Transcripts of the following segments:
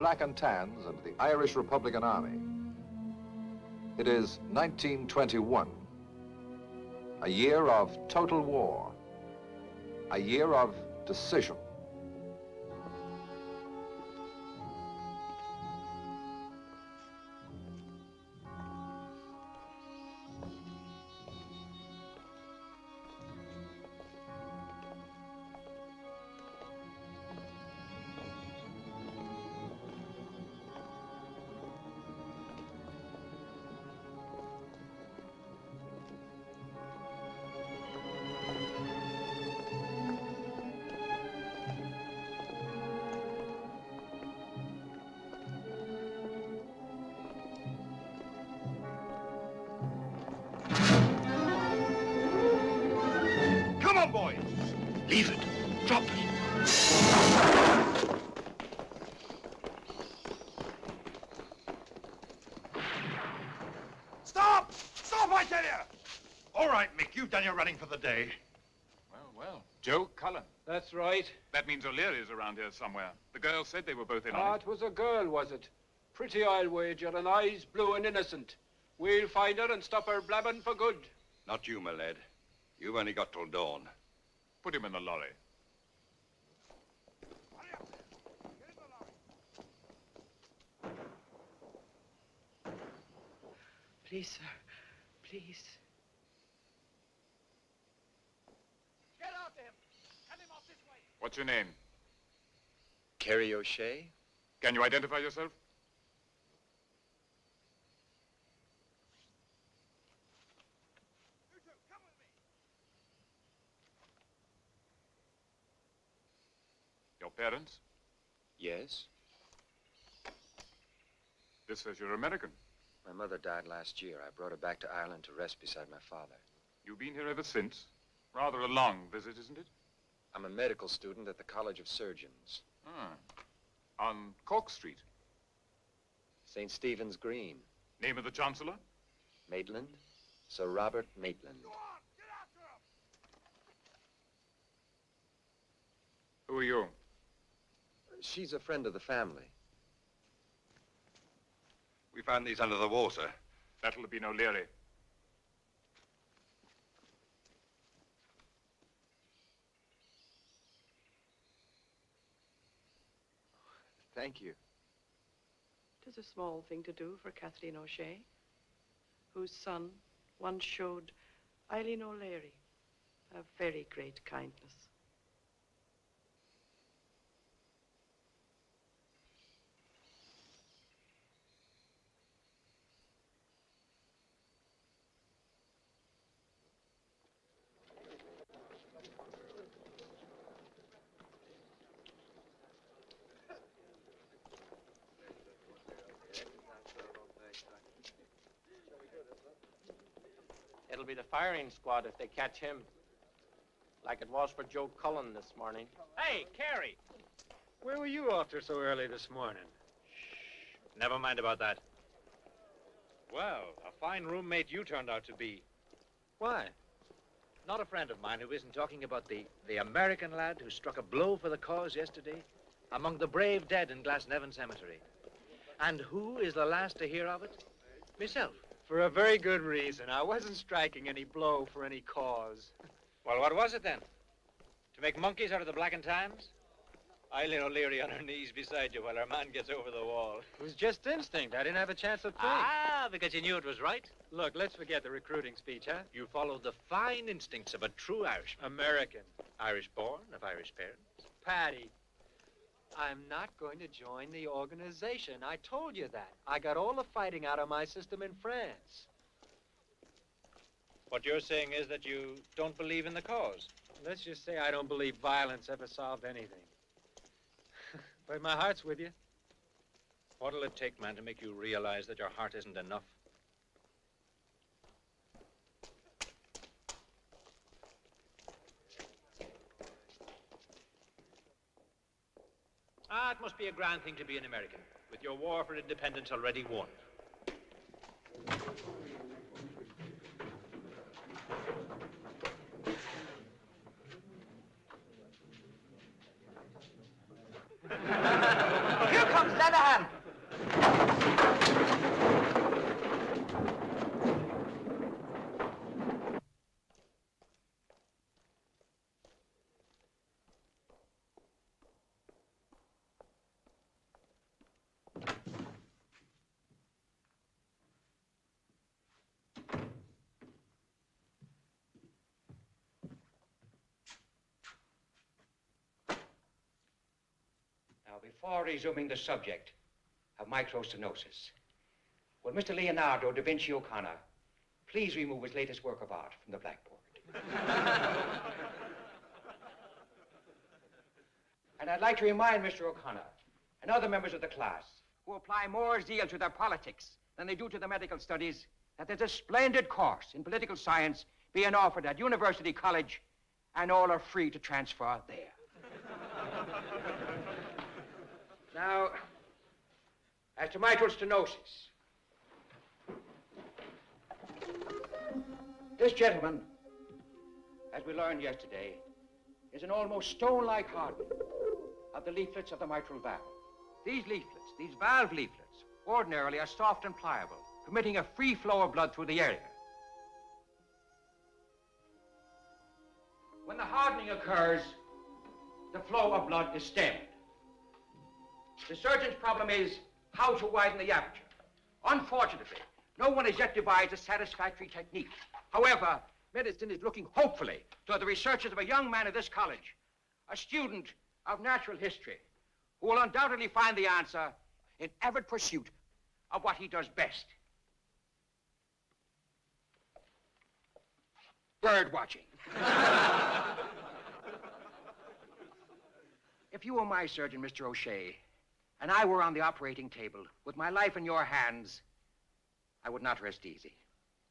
Black and Tans and the Irish Republican Army. It is 1921, a year of total war, a year of decision. Day. Well, well. Joe Cullen. That's right. That means O'Leary's around here somewhere. The girl said they were both in Ah, on it. it was a girl, was it? Pretty, I'll wager, and eyes blue and innocent. We'll find her and stop her blabbing for good. Not you, my lad. You've only got till dawn. Put him in the lorry. Please, sir. Please. What's your name? Kerry O'Shea? Can you identify yourself? Your parents? Yes. This says you're American. My mother died last year. I brought her back to Ireland to rest beside my father. You've been here ever since. Rather a long visit, isn't it? I'm a medical student at the College of Surgeons. Ah. On Cork Street. St. Stephen's Green. Name of the Chancellor? Maitland? Sir Robert Maitland. Go on! Who are you? She's a friend of the family. We found these under the water. That'll be no O'Leary. Thank you. It is a small thing to do for Kathleen O'Shea, whose son once showed Eileen O'Leary a very great kindness. It'll be the firing squad if they catch him. Like it was for Joe Cullen this morning. Hey, Kerry! Where were you after so early this morning? Shh. Never mind about that. Well, a fine roommate you turned out to be. Why? Not a friend of mine who isn't talking about the, the American lad who struck a blow for the cause yesterday among the brave dead in Glasnevin Cemetery. And who is the last to hear of it? Myself. For a very good reason. I wasn't striking any blow for any cause. Well, what was it then? To make monkeys out of the Black and Tans? Eileen O'Leary on her knees beside you while her man gets over the wall. It was just instinct. I didn't have a chance to think. Ah, because you knew it was right. Look, let's forget the recruiting speech, huh? You followed the fine instincts of a true Irishman. American. Irish born, of Irish parents. Patty, I'm not going to join the organization. I told you that. I got all the fighting out of my system in France. What you're saying is that you don't believe in the cause. Let's just say I don't believe violence ever solved anything. but my heart's with you. What'll it take, man, to make you realize that your heart isn't enough? Ah, it must be a grand thing to be an American, with your war for independence already won. Here comes Lenihan. Now, before resuming the subject of mitral stenosis, will Mr. Leonardo da Vinci O'Connor please remove his latest work of art from the blackboard? and I'd like to remind Mr. O'Connor and other members of the class who apply more zeal to their politics than they do to their medical studies that there's a splendid course in political science being offered at University College, and all are free to transfer there. Now, as to mitral stenosis. This gentleman, as we learned yesterday, is an almost stone-like hardening of the leaflets of the mitral valve. These leaflets, these valve leaflets, ordinarily are soft and pliable, permitting a free flow of blood through the area. When the hardening occurs, the flow of blood is stemmed. The surgeon's problem is how to widen the aperture. Unfortunately, no one has yet devised a satisfactory technique. However, medicine is looking hopefully to the researches of a young man at this college, a student of natural history, who will undoubtedly find the answer in avid pursuit of what he does best. Bird watching. if you were my surgeon, Mr. O'Shea, and I were on the operating table with my life in your hands, I would not rest easy.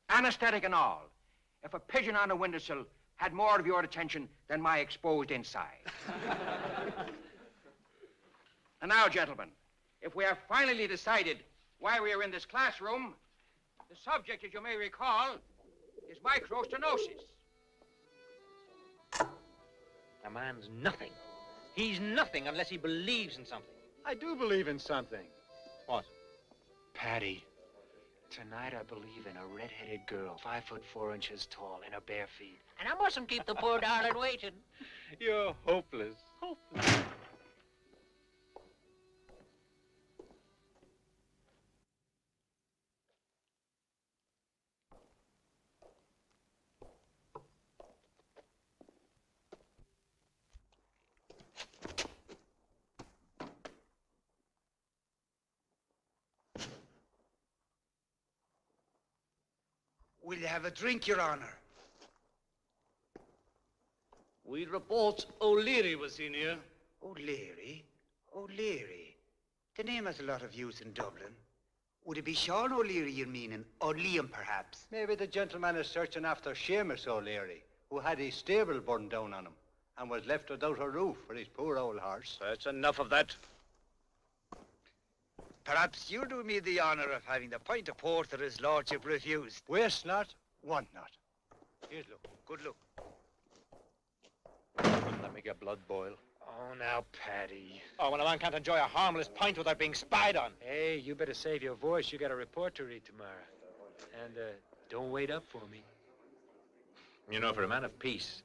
Anesthetic and all, if a pigeon on a windowsill had more of your attention than my exposed inside. and now, gentlemen, if we have finally decided why we are in this classroom, the subject, as you may recall, is mitral stenosis. A man's nothing. He's nothing unless he believes in something. I do believe in something. What? Patty, tonight I believe in a red-headed girl, five foot four inches tall, in her bare feet. And I mustn't keep the poor darling waiting. You're hopeless. Hopeless. Have a drink, Your Honor? We report O'Leary was in here. O'Leary? O'Leary? The name has a lot of use in Dublin. Would it be Sean O'Leary you're meaning? Or Liam, perhaps? Maybe the gentleman is searching after Seamus O'Leary, who had his stable burned down on him and was left without a roof for his poor old horse. That's enough of that. Perhaps you'll do me the honor of having the pint of port that his lordship refused. Waste not, want not. Here's look. Good look. Let me get blood boil. Oh, now, Paddy. Oh, when a man can't enjoy a harmless pint without being spied on. Hey, you better save your voice. You got a report to read tomorrow. And, uh, don't wait up for me. You know, for a man of peace,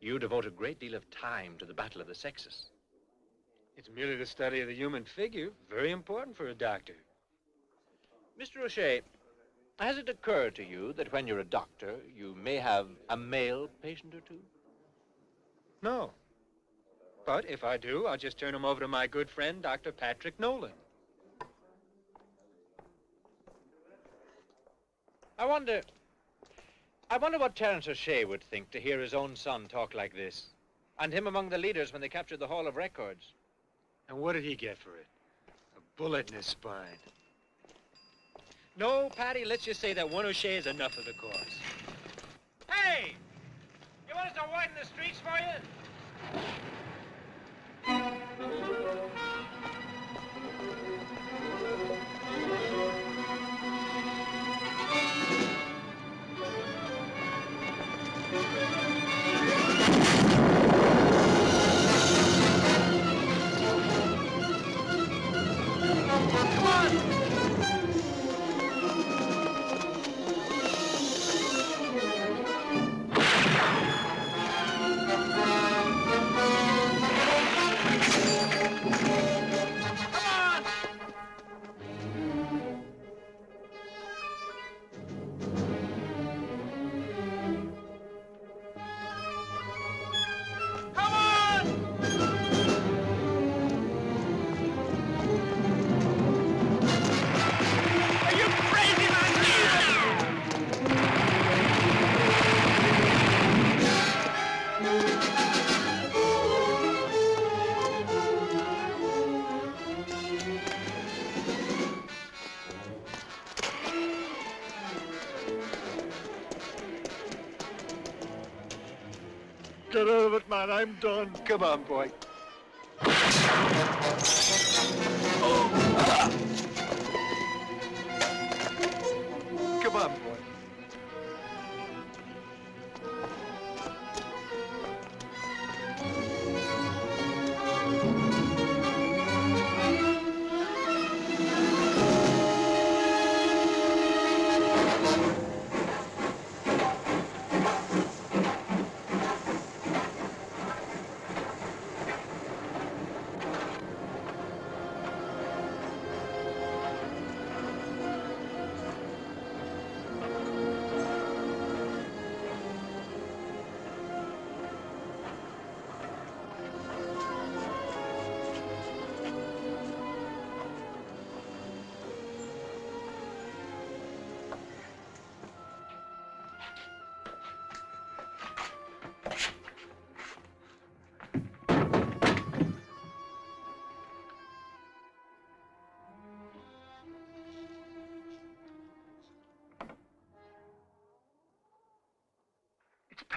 you devote a great deal of time to the battle of the sexes. It's merely the study of the human figure. Very important for a doctor. Mr. O'Shea, has it occurred to you that when you're a doctor, you may have a male patient or two? No. But if I do, I'll just turn him over to my good friend, Dr. Patrick Nolan. I wonder. I wonder what Terence O'Shea would think to hear his own son talk like this. And him among the leaders when they captured the Hall of Records. And what did he get for it? A bullet in his spine. No, Patty, let's just say that one O'Shea is enough of the cause. Hey! You want us to widen the streets for you? Get out of it, man. I'm done. Come on, boy. Come oh.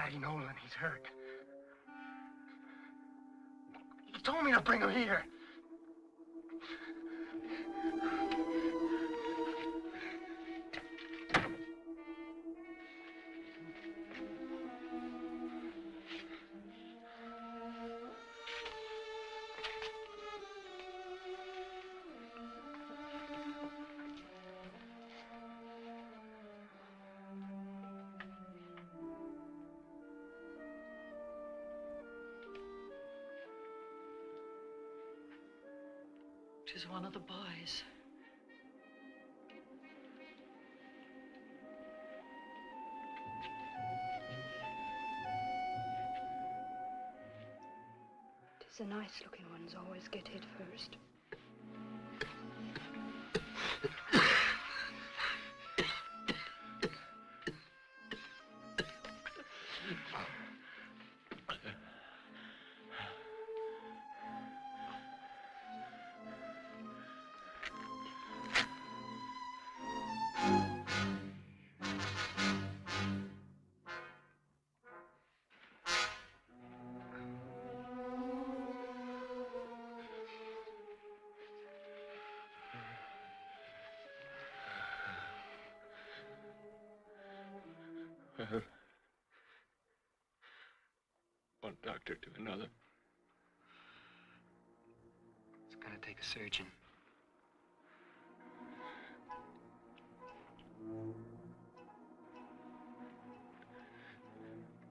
It's Paddy Nolan. He's hurt. He told me to bring him here. Boys. Tis the nice looking ones always get hit first. Doctor to another. It's gonna take a surgeon.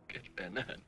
Get Benan. Manahan?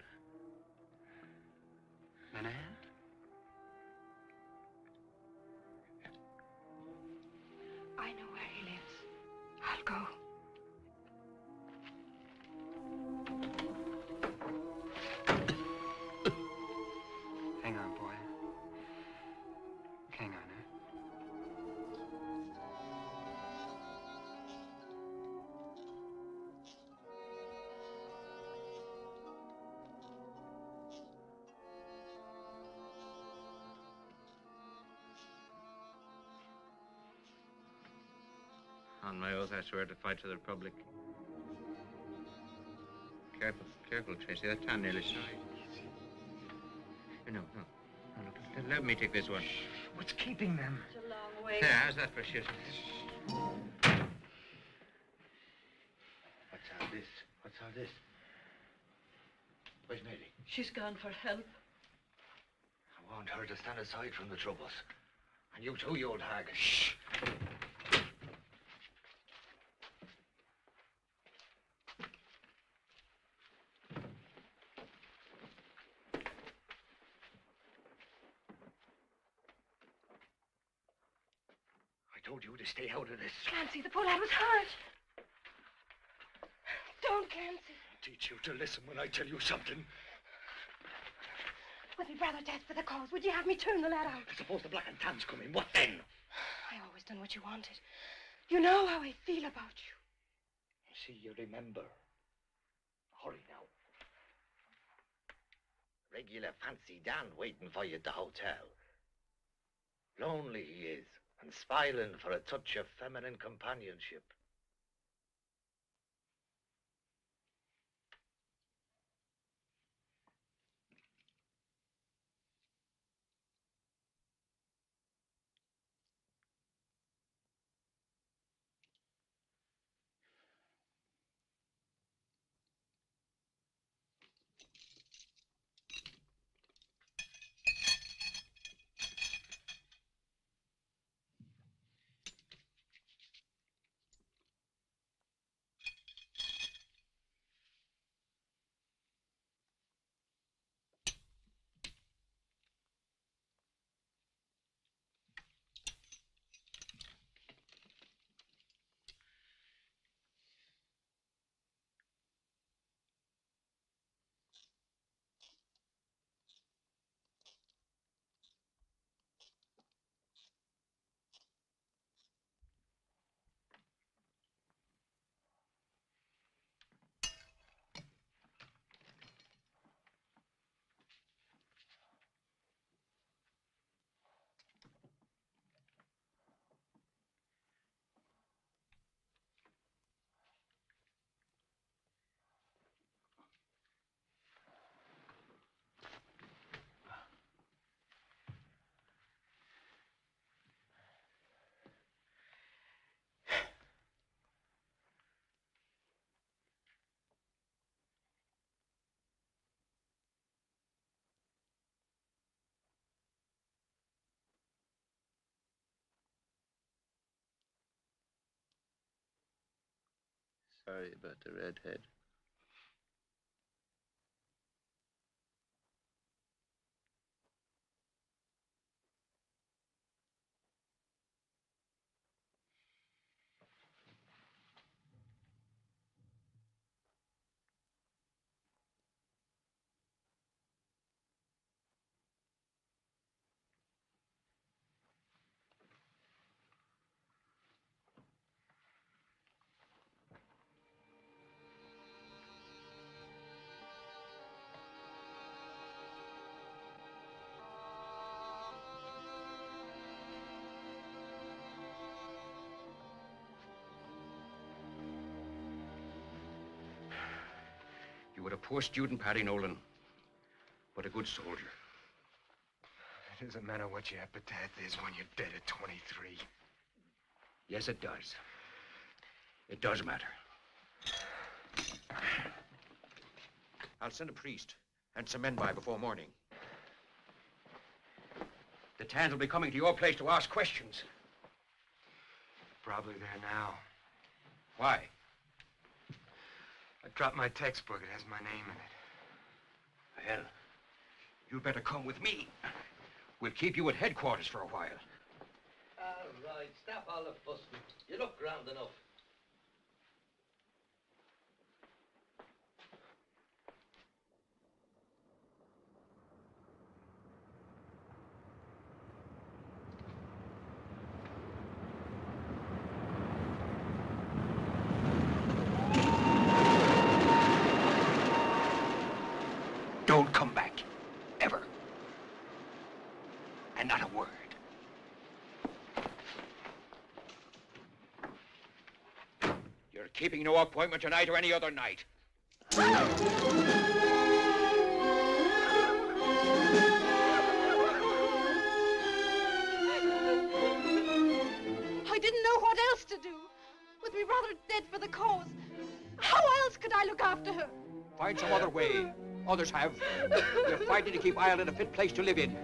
I swear to fight for the Republic. Careful, careful, Tracy. That tan nearly snowing. No, no. no look, let, let me take this one. What's keeping them? It's a long way. There, how's that for shooting? What's all this? What's all this? Where's Mary? She's gone for help. I want her to stand aside from the troubles. And you too, you old hag. Shh. I told you to stay out of this. Clancy, the poor lad was hurt. Don't, Clancy. Teach you to listen when I tell you something. Would he rather death for the cause? Would you have me turn the lad out? Suppose the black and tans come in. What then? I always done what you wanted. You know how I feel about you. I See, you remember. Hurry now. Regular fancy Dan waiting for you at the hotel. Lonely he is, and smiling for a touch of feminine companionship. Sorry about the redhead. Were a poor student, Paddy Nolan, but a good soldier. It doesn't matter what your epitaph is when you're dead at 23. Yes, it does. It does matter. I'll send a priest and some men by before morning. The Tans will be coming to your place to ask questions. Probably there now. Why? I dropped my textbook. It has my name in it. Well, you'd better come with me. We'll keep you at headquarters for a while. All right, stop all the fussing. You look grand enough. Don't come back. Ever. And not a word. You're keeping no appointment tonight or any other night. I didn't know what else to do. With me brother dead for the cause. How else could I look after her? Find some other way. Others have. You're fighting to keep Ireland a fit place to live in.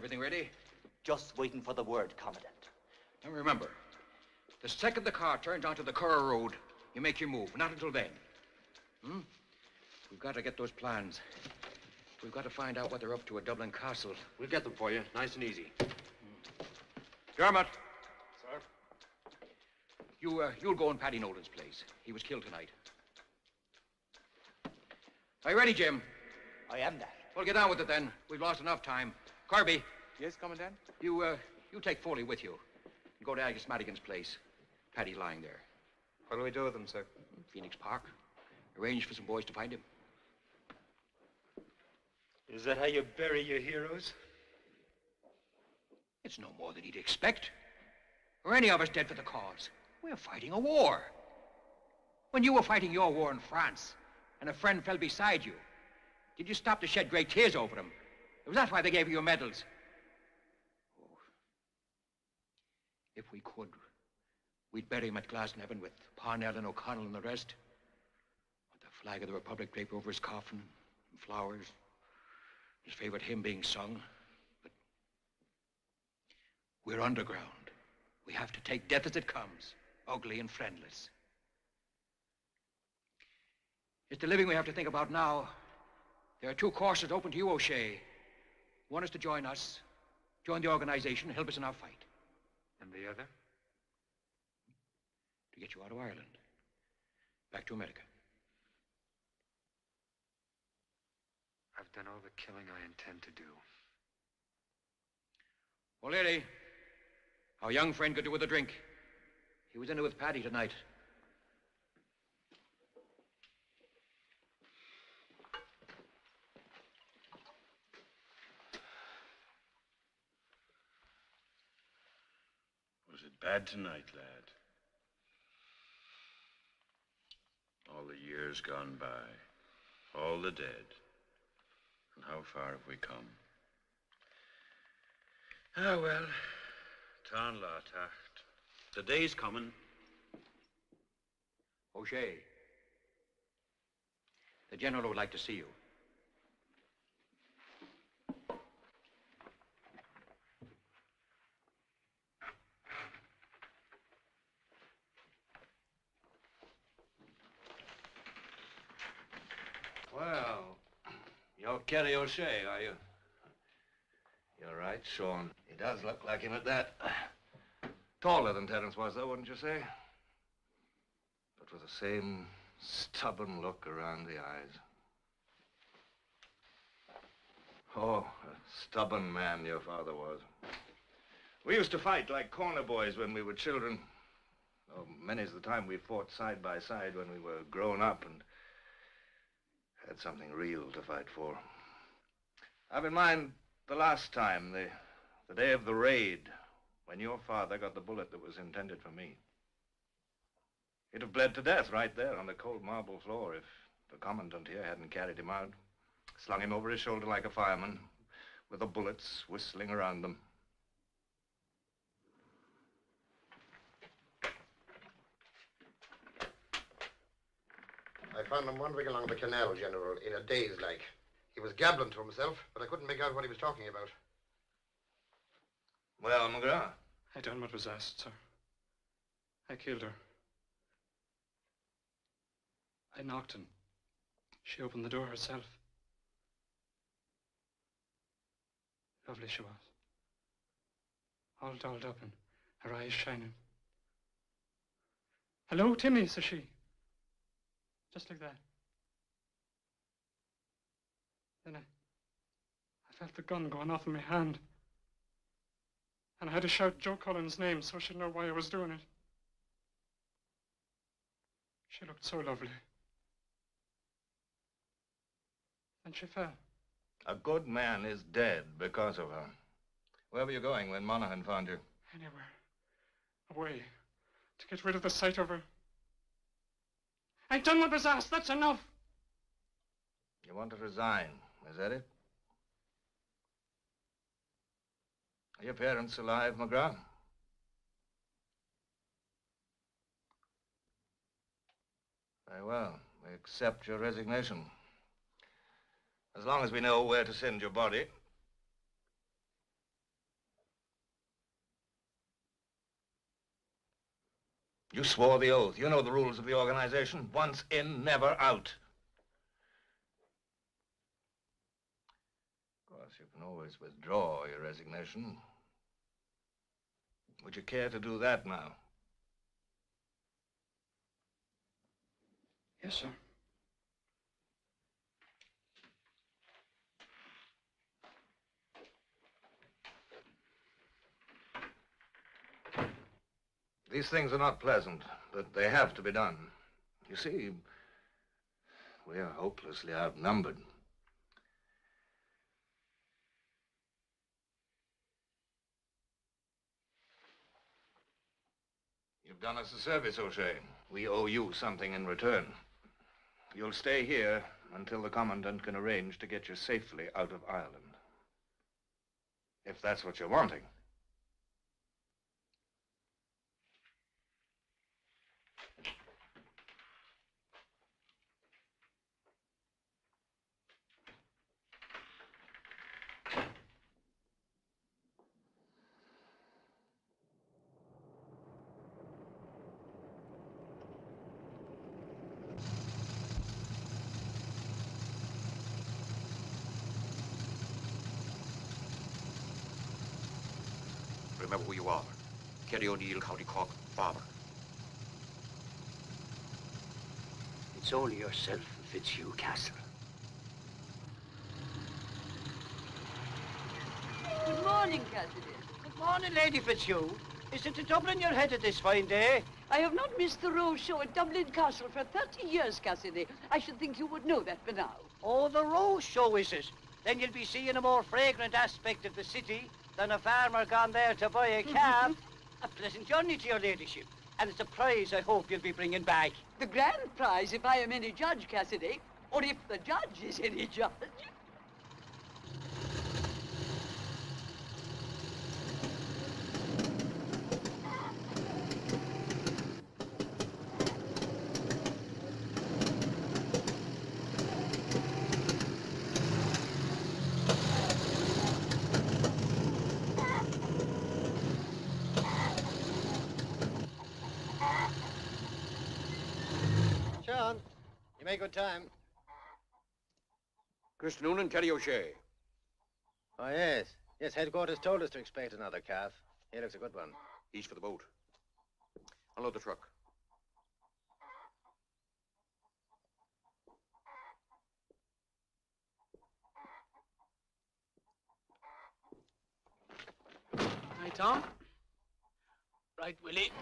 Everything ready? Just waiting for the word, Commandant. Now remember, the second the car turns onto the Curra Road, you make your move. Not until then. Hmm? We've got to get those plans. We've got to find out what they're up to at Dublin Castle. We'll get them for you, nice and easy. Dermot, Sir? you, uh, you'll go in Paddy Nolan's place. He was killed tonight. Are you ready, Jim? I am that. Well, get on with it then. We've lost enough time. Corby. Yes, Commandant? You, uh, you take Foley with you. And go to Agus Madigan's place. Paddy's lying there. What do we do with him, sir? Phoenix Park. Arrange for some boys to find him. Is that how you bury your heroes? It's no more than he'd expect. Or any of us dead for the cause. We're fighting a war. When you were fighting your war in France, and a friend fell beside you, did you stop to shed great tears over him? Was that why they gave you your medals? Oh. If we could, we'd bury him at Glasnevin with Parnell and O'Connell and the rest. With the flag of the Republic draped over his coffin, and flowers, his favorite hymn being sung. But we're underground. We have to take death as it comes, ugly and friendless. It's the living we have to think about now. There are two courses open to you, O'Shea. One is to join us, join the organization, help us in our fight. And the other? To get you out of Ireland. Back to America. I've I've done all the killing I intend to do. O'Leary, our young friend could do with a drink. He was in it with Paddy tonight. Bad tonight, lad? All the years gone by, all the dead. And how far have we come? Ah, well, Tarn la tacht. The day's coming. O'Shea. The general would like to see you. Well, you're Kerry O'Shea, are you? You're right, Sean. He does look like him at that. Taller than Terence was, though, wouldn't you say? But with the same stubborn look around the eyes. Oh, a stubborn man your father was. We used to fight like corner boys when we were children. Oh, many's the time we fought side by side when we were grown up and had something real to fight for. I've in mind the last time, the, the day of the raid, when your father got the bullet that was intended for me. He'd have bled to death right there on the cold marble floor if the commandant here hadn't carried him out, slung him over his shoulder like a fireman, with the bullets whistling around them. I found him wandering along the canal, General, in a daze like. He was gabbling to himself, but I couldn't make out what he was talking about. Well, McGrath? I done what was asked, sir. I killed her. I knocked and she opened the door herself. Lovely she was. All dolled up and her eyes shining. Hello, Timmy, says she. Just like that. Then I, I felt the gun going off in my hand. And I had to shout Joe Cullen's name so she'd know why I was doing it. She looked so lovely. And she fell. A good man is dead because of her. Where were you going when Monaghan found you? Anywhere. Away. To get rid of the sight of her. I done what was asked. That's enough. You want to resign, is that it? Are your parents alive, McGrath? Very well. We accept your resignation. As long as we know where to send your body. You swore the oath. You know the rules of the organization. Once in, never out. Of course, you can always withdraw your resignation. Would you care to do that now? Yes, sir. These things are not pleasant, but they have to be done. You see, we are hopelessly outnumbered. You've done us a service, O'Shea. We owe you something in return. You'll stay here until the Commandant can arrange to get you safely out of Ireland. If that's what you're wanting. Remember who you are. Kerry O'Neill, County Cork, farmer. It's only yourself FitzHugh Castle. Good morning, Cassidy. Good morning, Lady Fitzhugh. Is it a Dublin your head at this fine day? I have not missed the Rose Show at Dublin Castle for 30 years, Cassidy. I should think you would know that by now. Oh, the Rose Show, is it? Then you'll be seeing a more fragrant aspect of the city than a farmer gone there to buy a mm-hmm. calf. a pleasant journey to your ladyship. And it's a prize I hope you'll be bringing back. The grand prize, if I am any judge, Cassidy, or if the judge is any judge. Sean, you make good time. Chris Noonan, Terry O'Shea. Oh, yes. Yes, headquarters told us to expect another calf. He looks a good one. He's for the boat. Unload the truck. Right, Tom. Right, Willie.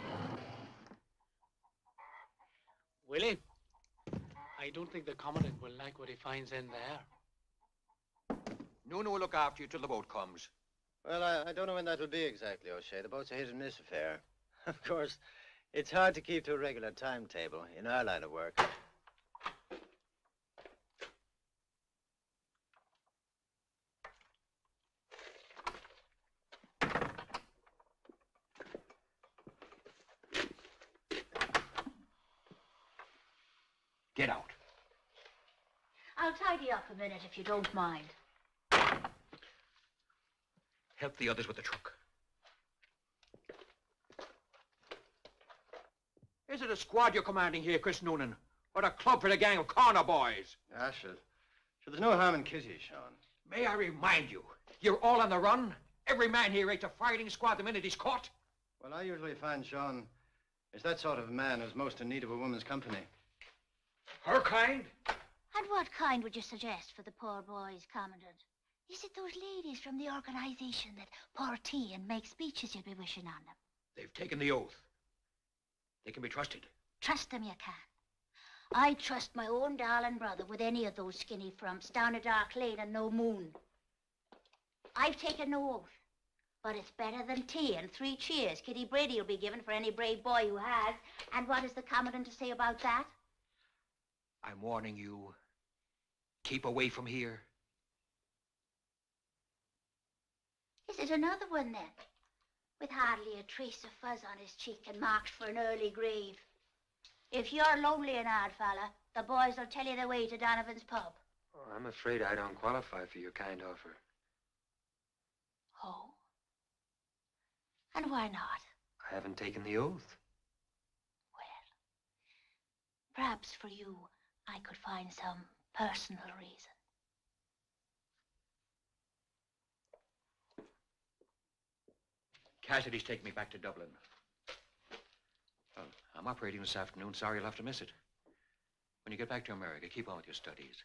Willie, I don't think the Commandant will like what he finds in there. Noonan will look after you till the boat comes. Well, I, I don't know when that will be exactly, O'Shea. The boat's a hit and miss affair. Of course, it's hard to keep to a regular timetable in our line of work. Get out. I'll tidy up a minute if you don't mind. Help the others with the truck. Is it a squad you're commanding here, Chris Noonan? Or a club for the gang of corner boys? Ah, sure. Sure, there's no harm in Kitty, Sean. May I remind you, you're all on the run? Every man here rates a fighting squad the minute he's caught. Well, I usually find Sean is that sort of man who's most in need of a woman's company. Her kind? And what kind would you suggest for the poor boys, Commandant? Is it those ladies from the organization that pour tea and make speeches you'll be wishing on them? They've taken the oath. They can be trusted. Trust them you can. I trust my own darling brother with any of those skinny frumps down a dark lane and no moon. I've taken no oath, but it's better than tea and three cheers Kitty Brady will be given for any brave boy who has. And what is the Commandant to say about that? I'm warning you. Keep away from here. Is it another one then? With hardly a trace of fuzz on his cheek and marked for an early grave. If you're lonely and hard fella, the boys will tell you the way to Donovan's pub. Oh, I'm afraid I don't qualify for your kind offer. Oh? And why not? I haven't taken the oath. Well, perhaps for you, I could find some personal reason. Cassidy's taking me back to Dublin. Well, I'm operating this afternoon. Sorry you'll have to miss it. When you get back to America, keep on with your studies.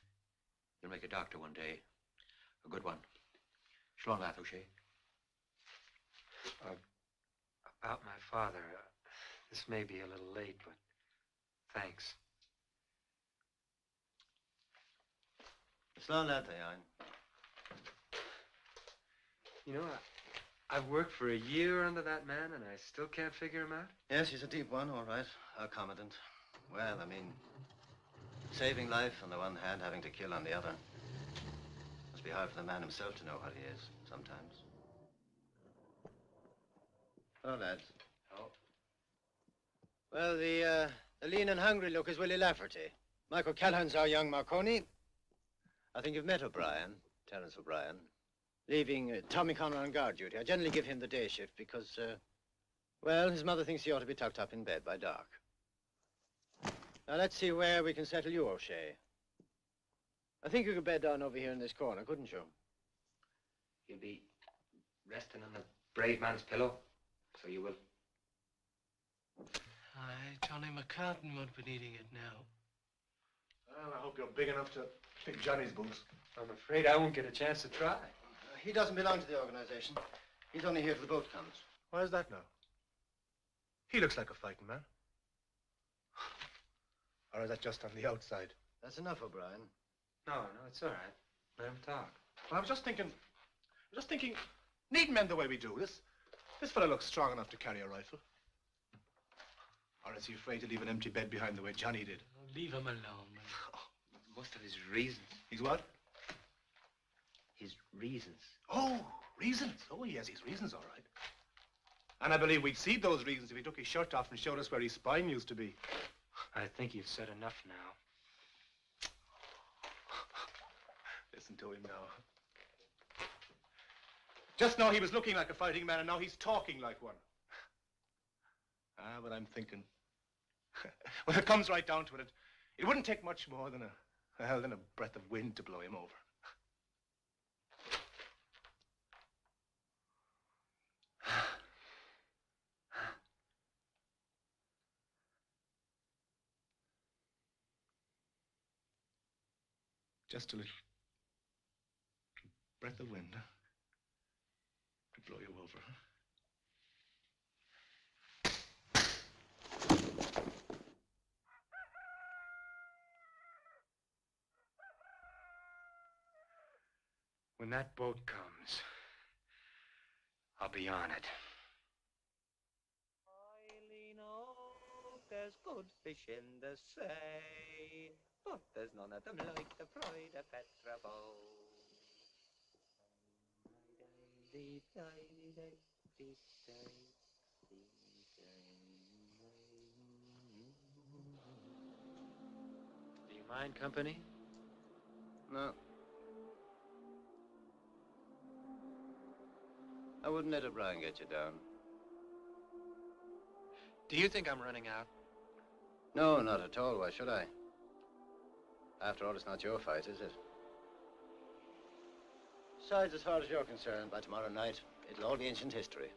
You'll make a doctor one day. A good one. Shalom, Lath O'Shea. Uh, about my father, uh, this may be a little late, but thanks. Sloan that, Ian. You know, I, I've worked for a year under that man, and I still can't figure him out. Yes, he's a deep one, all right. Our commandant. Well, I mean, saving life on the one hand, having to kill on the other. Must be hard for the man himself to know what he is, sometimes. Hello, lads. Oh. Well, the, uh, the lean and hungry look is Willie Lafferty. Michael Callahan's our young Marconi. I think you've met O'Brien, Terence O'Brien. Leaving uh, Tommy Connor on guard duty. I generally give him the day shift because, uh, well, his mother thinks he ought to be tucked up in bed by dark. Now, let's see where we can settle you, O'Shea. I think you could bed down over here in this corner, couldn't you? You'll be resting on the brave man's pillow, so you will. Aye, Johnny McCartan won't be needing it now. Well, I hope you're big enough to pick Johnny's boots. I'm afraid I won't get a chance to try. Uh, he doesn't belong to the organization. He's only here till the boat comes. Why is that now? He looks like a fighting man. Or is that just on the outside? That's enough, O'Brien. No, no, it's all right. Let him talk. Well, I was just thinking, I was just thinking, need men the way we do. This, this fellow looks strong enough to carry a rifle. Or is he afraid to leave an empty bed behind the way Johnny did? Leave him alone. Man. Most of his reasons. He's what? His reasons. Oh, reasons. Oh, he has his reasons, all right. And I believe we'd see those reasons if he took his shirt off and showed us where his spine used to be. I think you've said enough now. Listen to him now. Just now he was looking like a fighting man, and now he's talking like one. Ah, but I'm thinking. when it comes right down to it, it wouldn't take much more than a, well, than a breath of wind to blow him over. Just a little breath of wind huh? to blow you over. Huh? When that boat comes, I'll be on it. There's good fish in the sea, but there's none of them like the pride of Petrabone. Do you mind company? No. I wouldn't let O'Brien get you down. Do you think I'm running out? No, not at all. Why should I? After all, it's not your fight, is it? Besides, as far as you're concerned, by tomorrow night, it'll all be ancient history.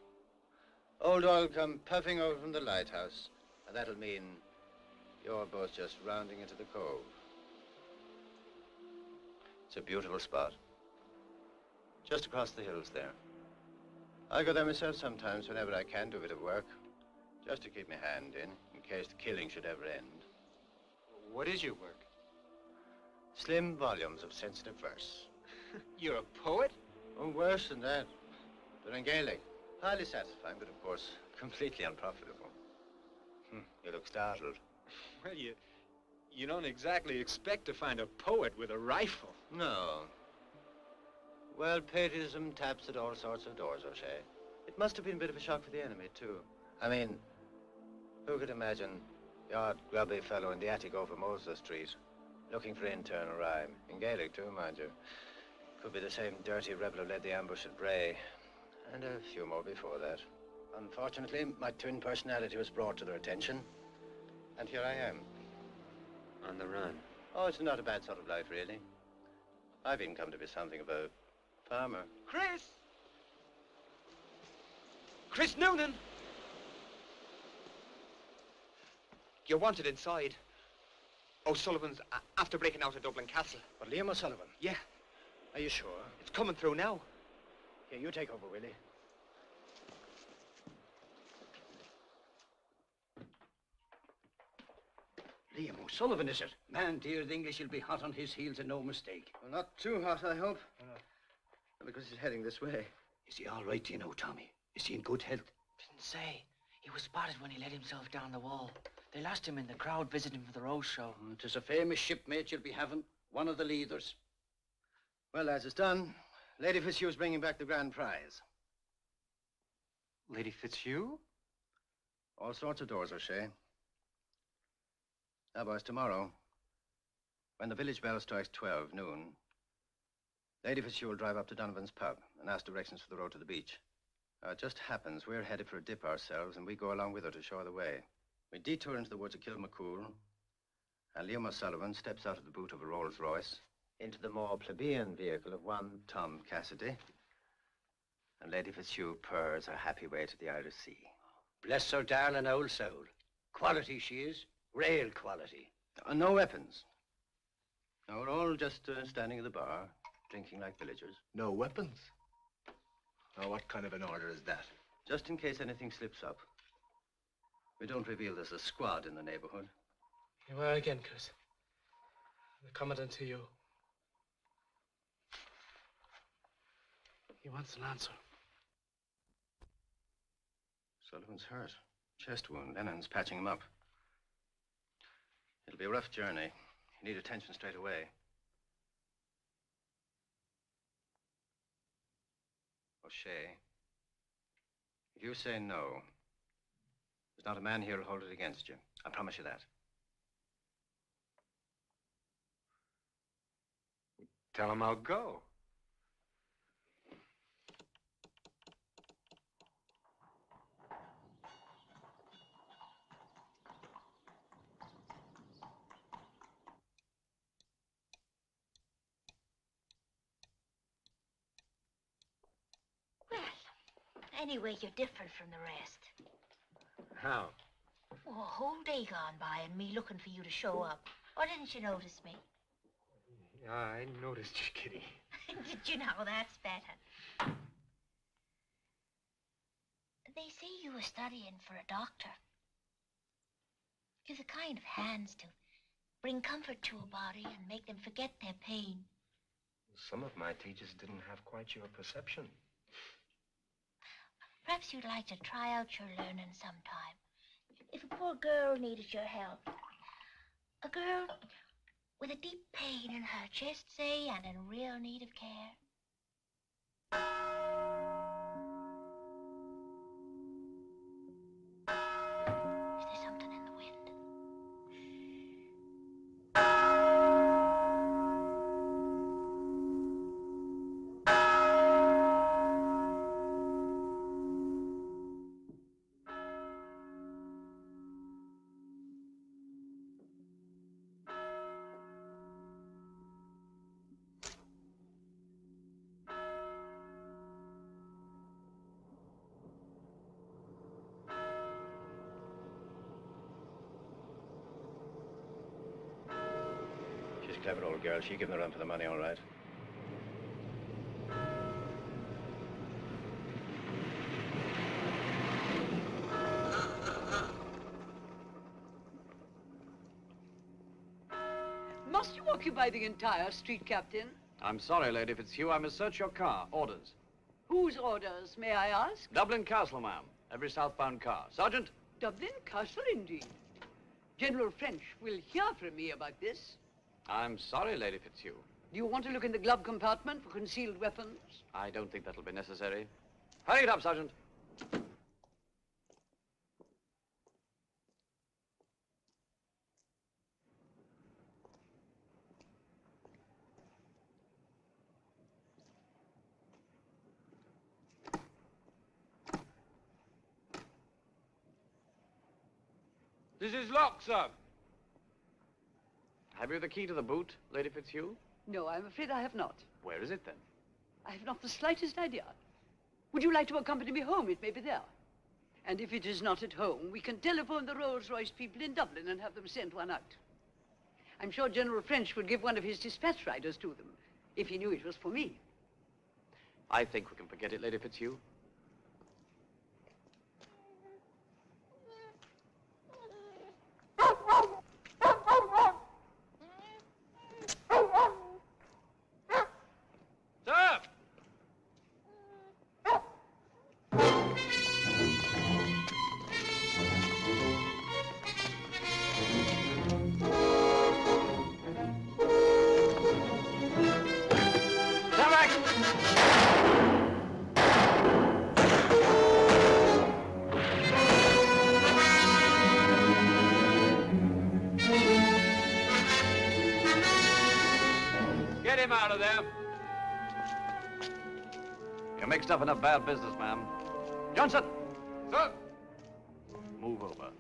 Old oil will come puffing over from the lighthouse, and that'll mean you're both just rounding into the cove. It's a beautiful spot. Just across the hills there. I go there myself sometimes whenever I can do a bit of work, just to keep my hand in, in case the killing should ever end. What is your work? Slim volumes of sensitive verse. You're a poet? Oh, worse than that. They're in Gaelic. Highly satisfying, but of course, completely unprofitable. Hmm, you look startled. Well, you, you don't exactly expect to find a poet with a rifle. No. Well, patriotism taps at all sorts of doors, O'Shea. It must have been a bit of a shock for the enemy, too. I mean, who could imagine the odd grubby fellow in the attic over Moses Street looking for internal rhyme? In Gaelic, too, mind you. Could be the same dirty rebel who led the ambush at Bray. And a few more before that. Unfortunately, my twin personality was brought to their attention. And here I am. On the run. Oh, it's not a bad sort of life, really. I've even come to be something of a farmer. Chris! Chris Noonan! You're wanted inside. O'Sullivan's a- after breaking out of Dublin Castle. But Liam O'Sullivan? Yeah. Are you sure? It's coming through now. Here, you take over, Willie. Liam O'Sullivan, is it? Man, dear, the English will be hot on his heels and no mistake. Well, not too hot, I hope. Because he's heading this way. Is he all right, do you know, Tommy? Is he in good health? Didn't say. He was spotted when he let himself down the wall. They lost him in the crowd visiting for the Rose Show. Mm, it is a famous shipmate you'll be having. One of the leaders. Well, lads, it's done. Lady Fitzhugh's bringing back the grand prize. Lady Fitzhugh? All sorts of doors, O'Shea. Now, boys, tomorrow, when the village bell strikes 12 noon, Lady Fitzhugh will drive up to Donovan's pub and ask directions for the road to the beach. Now, it just happens we're headed for a dip ourselves, and we go along with her to show her the way. We detour into the woods of Kilmacool, and Liam O'Sullivan steps out of the boot of a Rolls Royce into the more plebeian vehicle of one Tom Cassidy, and Lady Fitzhugh purrs her happy way to the Irish Sea. Bless her darling old soul. Quality she is. Real quality. Uh, no weapons. No, we're all just uh, standing at the bar, drinking like villagers. No weapons? Now, what kind of an order is that? Just in case anything slips up. We don't reveal there's a squad in the neighborhood. You are again, Chris. The Commandant to you. He wants an answer. Sullivan's hurt. Chest wound. Lenihan's patching him up. It'll be a rough journey. You need attention straight away. O'Shea, if you say no, there's not a man here who'll hold it against you. I promise you that. Tell him I'll go. Anyway, you're different from the rest. How? Oh, a whole day gone by and me looking for you to show up. Or didn't you notice me? Yeah, I noticed you, Kitty. Did you know that's better? They say you were studying for a doctor. You're the kind of hands to bring comfort to a body and make them forget their pain. Some of my teachers didn't have quite your perception. Perhaps you'd like to try out your learning sometime. If a poor girl needed your help. A girl with a deep pain in her chest, say, and in real need of care. She's clever old girl. She give him the run for the money, all right. Must you occupy the entire street, Captain? I'm sorry, Lady Fitzhugh. I must search your car. Orders. Whose orders, may I ask? Dublin Castle, ma'am. Every southbound car. Sergeant? Dublin Castle, indeed. General French will hear from me about this. I'm sorry, Lady Fitzhugh. Do you want to look in the glove compartment for concealed weapons? I don't think that'll be necessary. Hurry it up, Sergeant. This is locked, sir. Have you the key to the boot, Lady Fitzhugh? No, I'm afraid I have not. Where is it, then? I have not the slightest idea. Would you like to accompany me home? It may be there. And if it is not at home, we can telephone the Rolls-Royce people in Dublin and have them send one out. I'm sure General French would give one of his dispatch riders to them, if he knew it was for me. I think we can forget it, Lady Fitzhugh. Him out of there. You're mixed up in a bad business, ma'am. Johnson! Sir! Move over.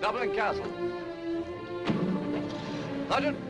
Dublin Castle. Sergeant!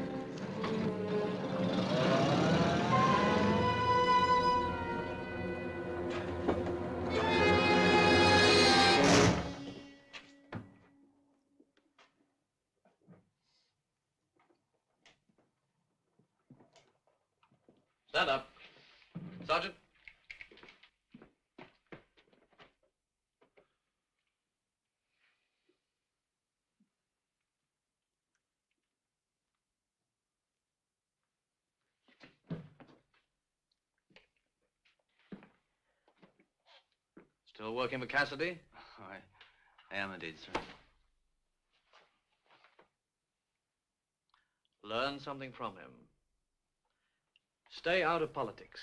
Still working for Cassidy? I, I am indeed, sir. Learn something from him. Stay out of politics.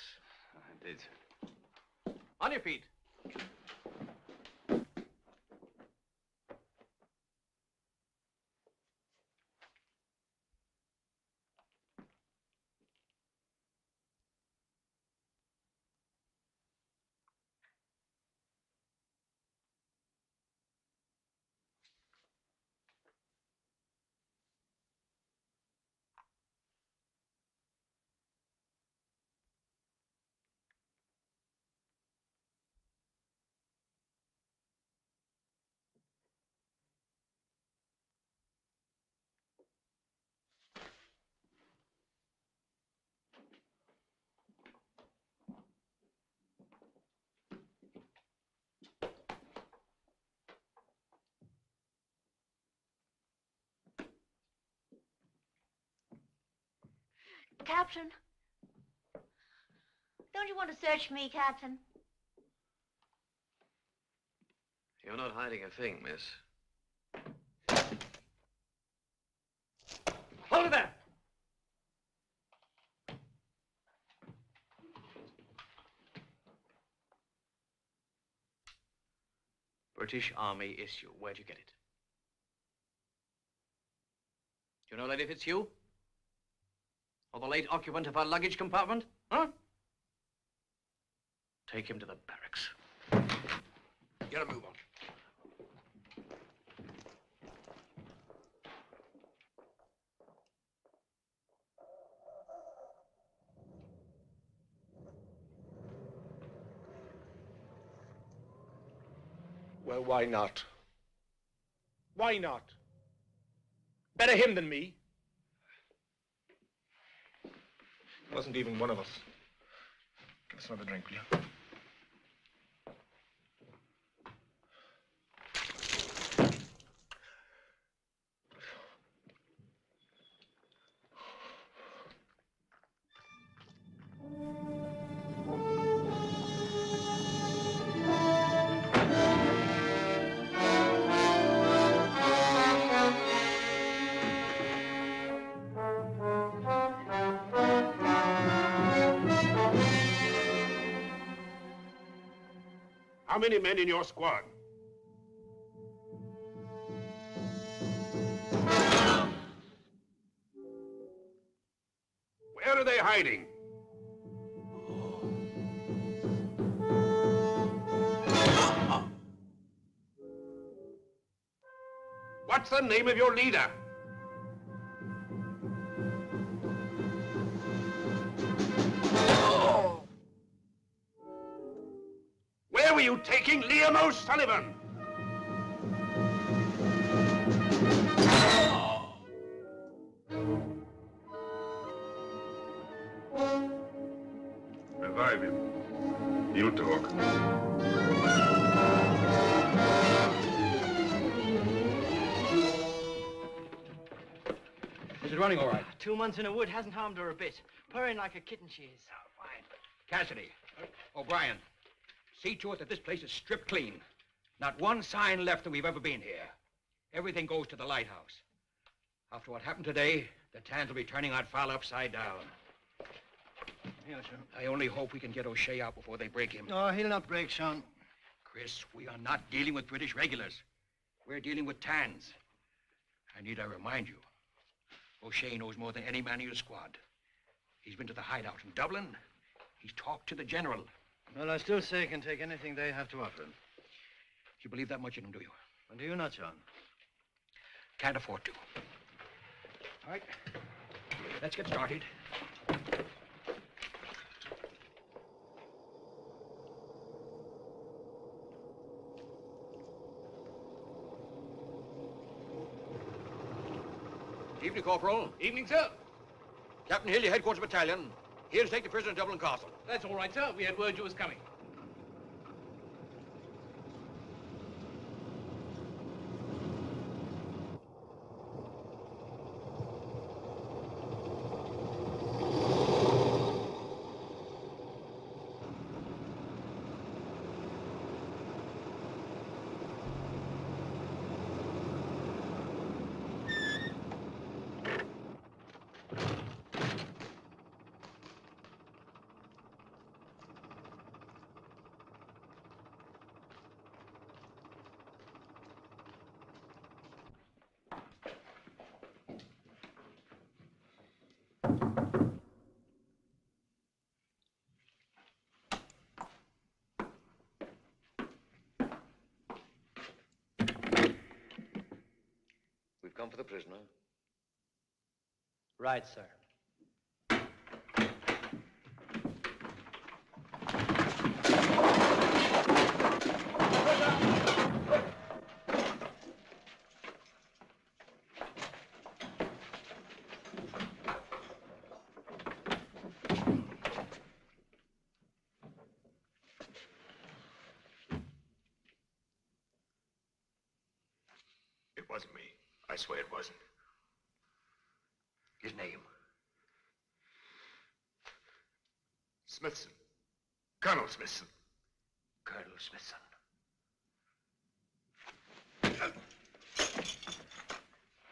Indeed, sir. On your feet. Captain. Don't you want to search me, Captain? You're not hiding a thing, miss. Hold it there! British Army issue. Where'd you get it? Do you know Lady Fitzhugh? Or the late occupant of our luggage compartment? Huh? Take him to the barracks. Get a move on. Well, why not? Why not? Better him than me. He wasn't even one of us. Give us another drink, will you? Many men in your squad? Where are they hiding? What's the name of your leader? O'Sullivan? Revive him. He'll talk. Is it running all right? Two months in a wood hasn't harmed her a bit. Purring like a kitten she is. Fine. Cassidy, O'Brien, see to it that this place is stripped clean. Not one sign left that we've ever been here. Everything goes to the lighthouse. After what happened today, the Tans will be turning our file upside down. Yes, sir. I only hope we can get O'Shea out before they break him. No, he'll not break, son. Chris, we are not dealing with British regulars. We're dealing with Tans. I need I remind you, O'Shea knows more than any man in your squad. He's been to the hideout in Dublin. He's talked to the general. Well, I still say he can take anything they have to offer him. You believe that much in him, do you? And do you not, John? Can't afford to. All right. Let's get started. Evening, Corporal. Evening, sir. Captain Hill, your headquarters battalion. He'll take the prisoner to Dublin Castle. That's all right, sir. We had word you was coming. We've come for the prisoner. Right, sir. It wasn't me. I swear it wasn't. His name. Smithson. Colonel Smithson. Colonel Smithson.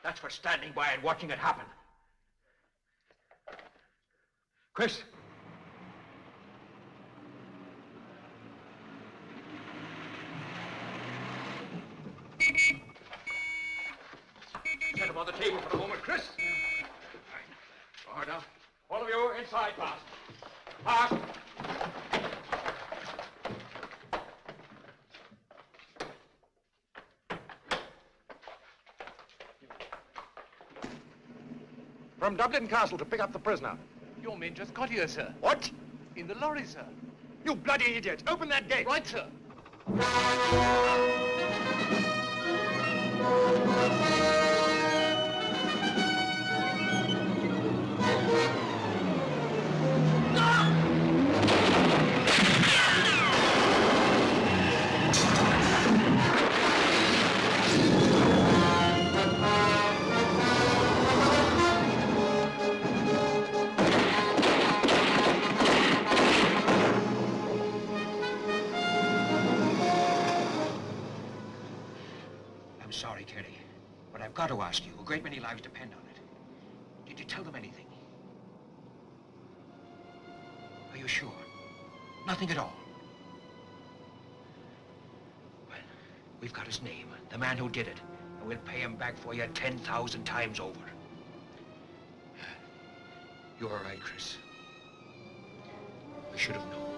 That's for standing by and watching it happen. Chris. Set him on the table for a moment, Chris. All right, now. All of you inside, fast. Fast. From Dublin Castle to pick up the prisoner. Your men just got here, sir. What? In the lorry, sir. You bloody idiot! Open that gate! Right, sir. I'm you sure? Nothing at all? Well, we've got his name, the man who did it, and we'll pay him back for you 10,000 times over. You're right, Chris. I should have known.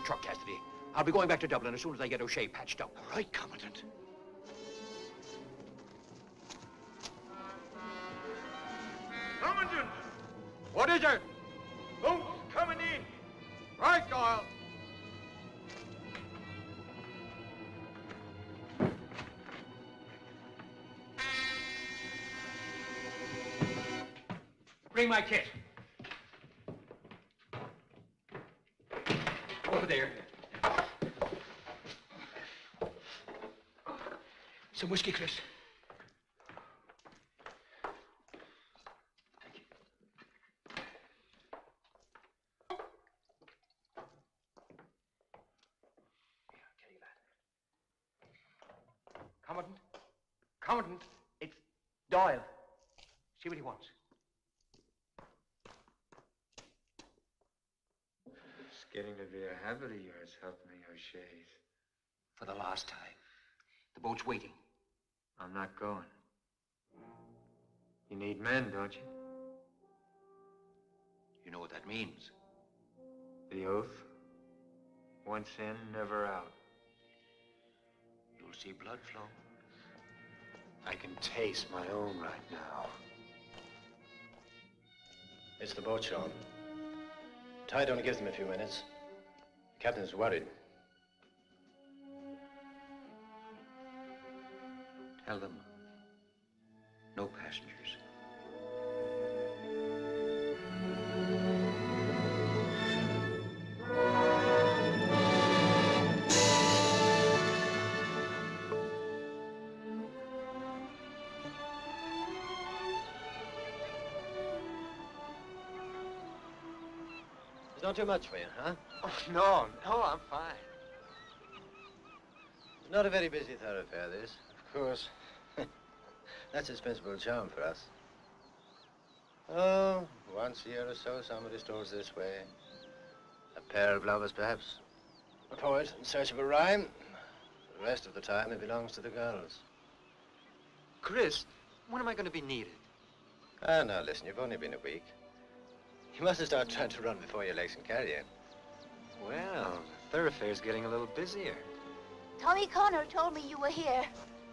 The truck, Cassidy. I'll be going back to Dublin as soon as I get O'Shea patched up. All right, Commandant. Commandant! What is it? Boat's coming in. Right, Doyle. Bring my kit. whiskey, Chris. Commandant, it's Doyle. See what he wants. It's getting to be a habit of yours helping me, O'Shea's. For the last time. The boat's waiting. I'm not going. You need men, don't you? You know what that means. The oath? Once in, never out. You'll see blood flow. I can taste my own right now. It's the boat, Sean. Tide only gives them a few minutes. The captain's worried. Tell them. No passengers. It's not too much for you, huh? Oh, no, no, I'm fine. It's Not a very busy thoroughfare, this. Of course. That's its principal charm for us. Oh, once a year or so, somebody strolls this way. A pair of lovers, perhaps. A poet in search of a rhyme. The rest of the time, it belongs to the girls. Chris, when am I going to be needed? Ah, now, listen, you've only been a week. You mustn't start trying to run before your legs can carry you. Well, the thoroughfare's getting a little busier. Tommy Connor told me you were here.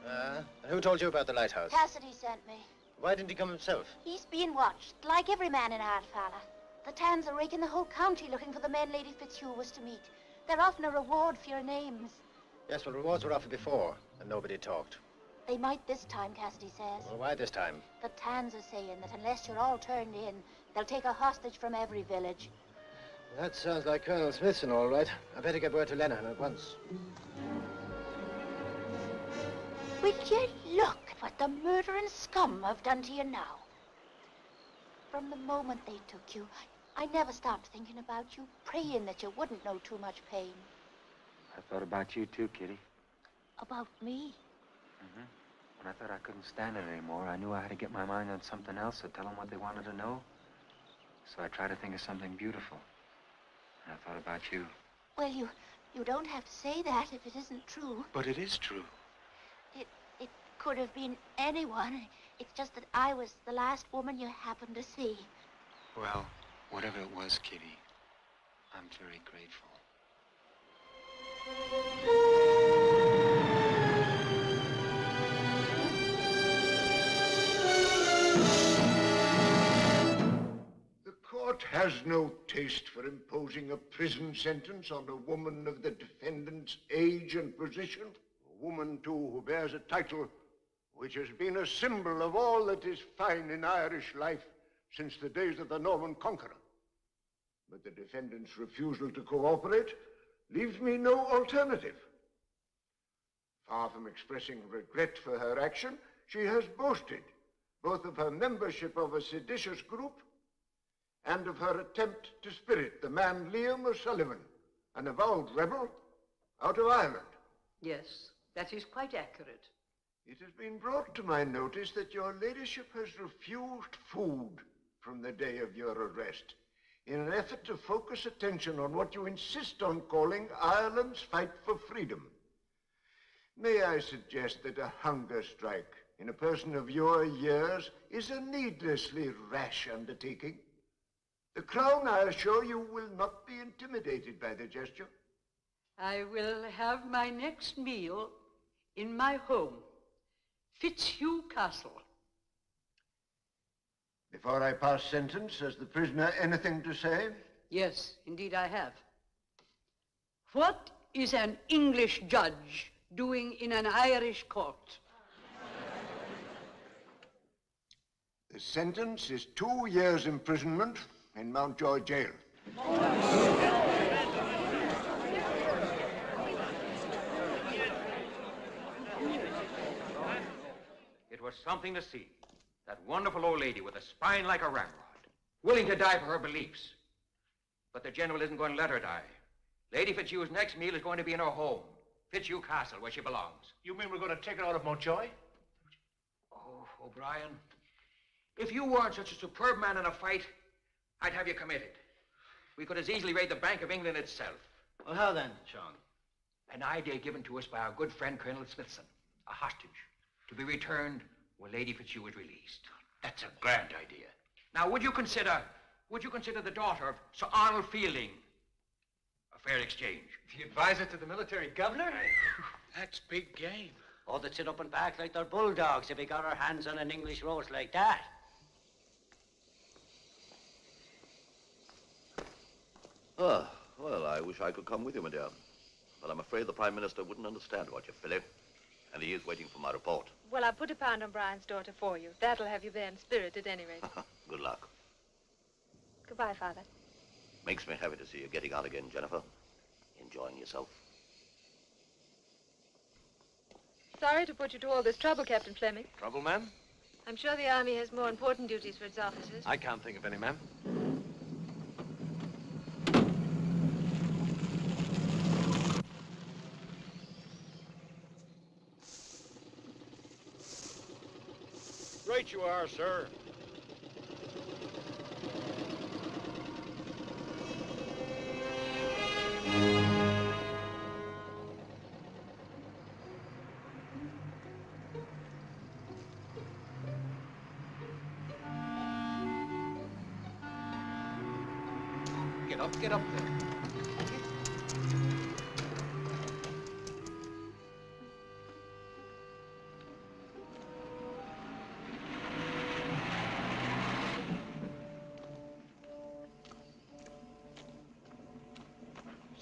Uh, and who told you about the lighthouse? Cassidy sent me. Why didn't he come himself? He's being watched, like every man in Ardfala. The Tans are raking the whole county looking for the men Lady Fitzhugh was to meet. They're offering a reward for your names. Yes, well, rewards were offered before, and nobody talked. They might this time, Cassidy says. Well, why this time? The Tans are saying that unless you're all turned in, they'll take a hostage from every village. That sounds like Colonel Smithson, all right. I better get word to Lenihan at once. Will you look at what the murdering scum have done to you now? From the moment they took you, I never stopped thinking about you, praying that you wouldn't know too much pain. I thought about you too, Kitty. About me? Mm-hmm. When I thought I couldn't stand it anymore, I knew I had to get my mind on something else to tell them what they wanted to know. So I tried to think of something beautiful. And I thought about you. Well, you you don't have to say that if it isn't true. But it is true. It it could have been anyone. It's just that I was the last woman you happened to see. Well, whatever it was, Kitty, I'm very grateful. The court has no taste for imposing a prison sentence on a woman of the defendant's age and position. A woman, too, who bears a title which has been a symbol of all that is fine in Irish life since the days of the Norman conqueror. But the defendant's refusal to cooperate leaves me no alternative. Far from expressing regret for her action, she has boasted both of her membership of a seditious group and of her attempt to spirit the man Liam O'Sullivan, an avowed rebel, out of Ireland. Yes, that is quite accurate. It has been brought to my notice that your ladyship has refused food from the day of your arrest in an effort to focus attention on what you insist on calling Ireland's fight for freedom. May I suggest that a hunger strike in a person of your years is a needlessly rash undertaking? The Crown, I assure you, will not be intimidated by the gesture. I will have my next meal in my home, Fitzhugh Castle. Before I pass sentence, has the prisoner anything to say? Yes, indeed I have. What is an English judge doing in an Irish court? The sentence is two years' imprisonment in Mountjoy jail. Was something to see. That wonderful old lady with a spine like a ramrod, willing to die for her beliefs. But the general isn't going to let her die. Lady Fitzhugh's next meal is going to be in her home, Fitzhugh Castle, where she belongs. You mean we're going to take her out of Mountjoy? Oh, O'Brien, if you weren't such a superb man in a fight, I'd have you committed. We could as easily raid the Bank of England itself. Well, how then, Sean? An idea given to us by our good friend Colonel Smithson, a hostage, to be returned when Lady Fitzhugh is released. That's a grand idea. Now, would you consider, would you consider the daughter of Sir Arnold Fielding a fair exchange? The advisor to the military governor? That's big game. Or they'd sit up and back like they're bulldogs if we got our hands on an English roast like that. Ah, well, I wish I could come with you, my dear. But I'm afraid the Prime Minister wouldn't understand about you, Philip. And he is waiting for my report. Well, I'll put a pound on Brian's daughter for you. That'll have you there in spirit at any rate. Good luck. Goodbye, Father. Makes me happy to see you getting out again, Jennifer. Enjoying yourself. Sorry to put you to all this trouble, Captain Fleming. Trouble, ma'am? I'm sure the Army has more important duties for its officers. I can't think of any, ma'am. You are, sir.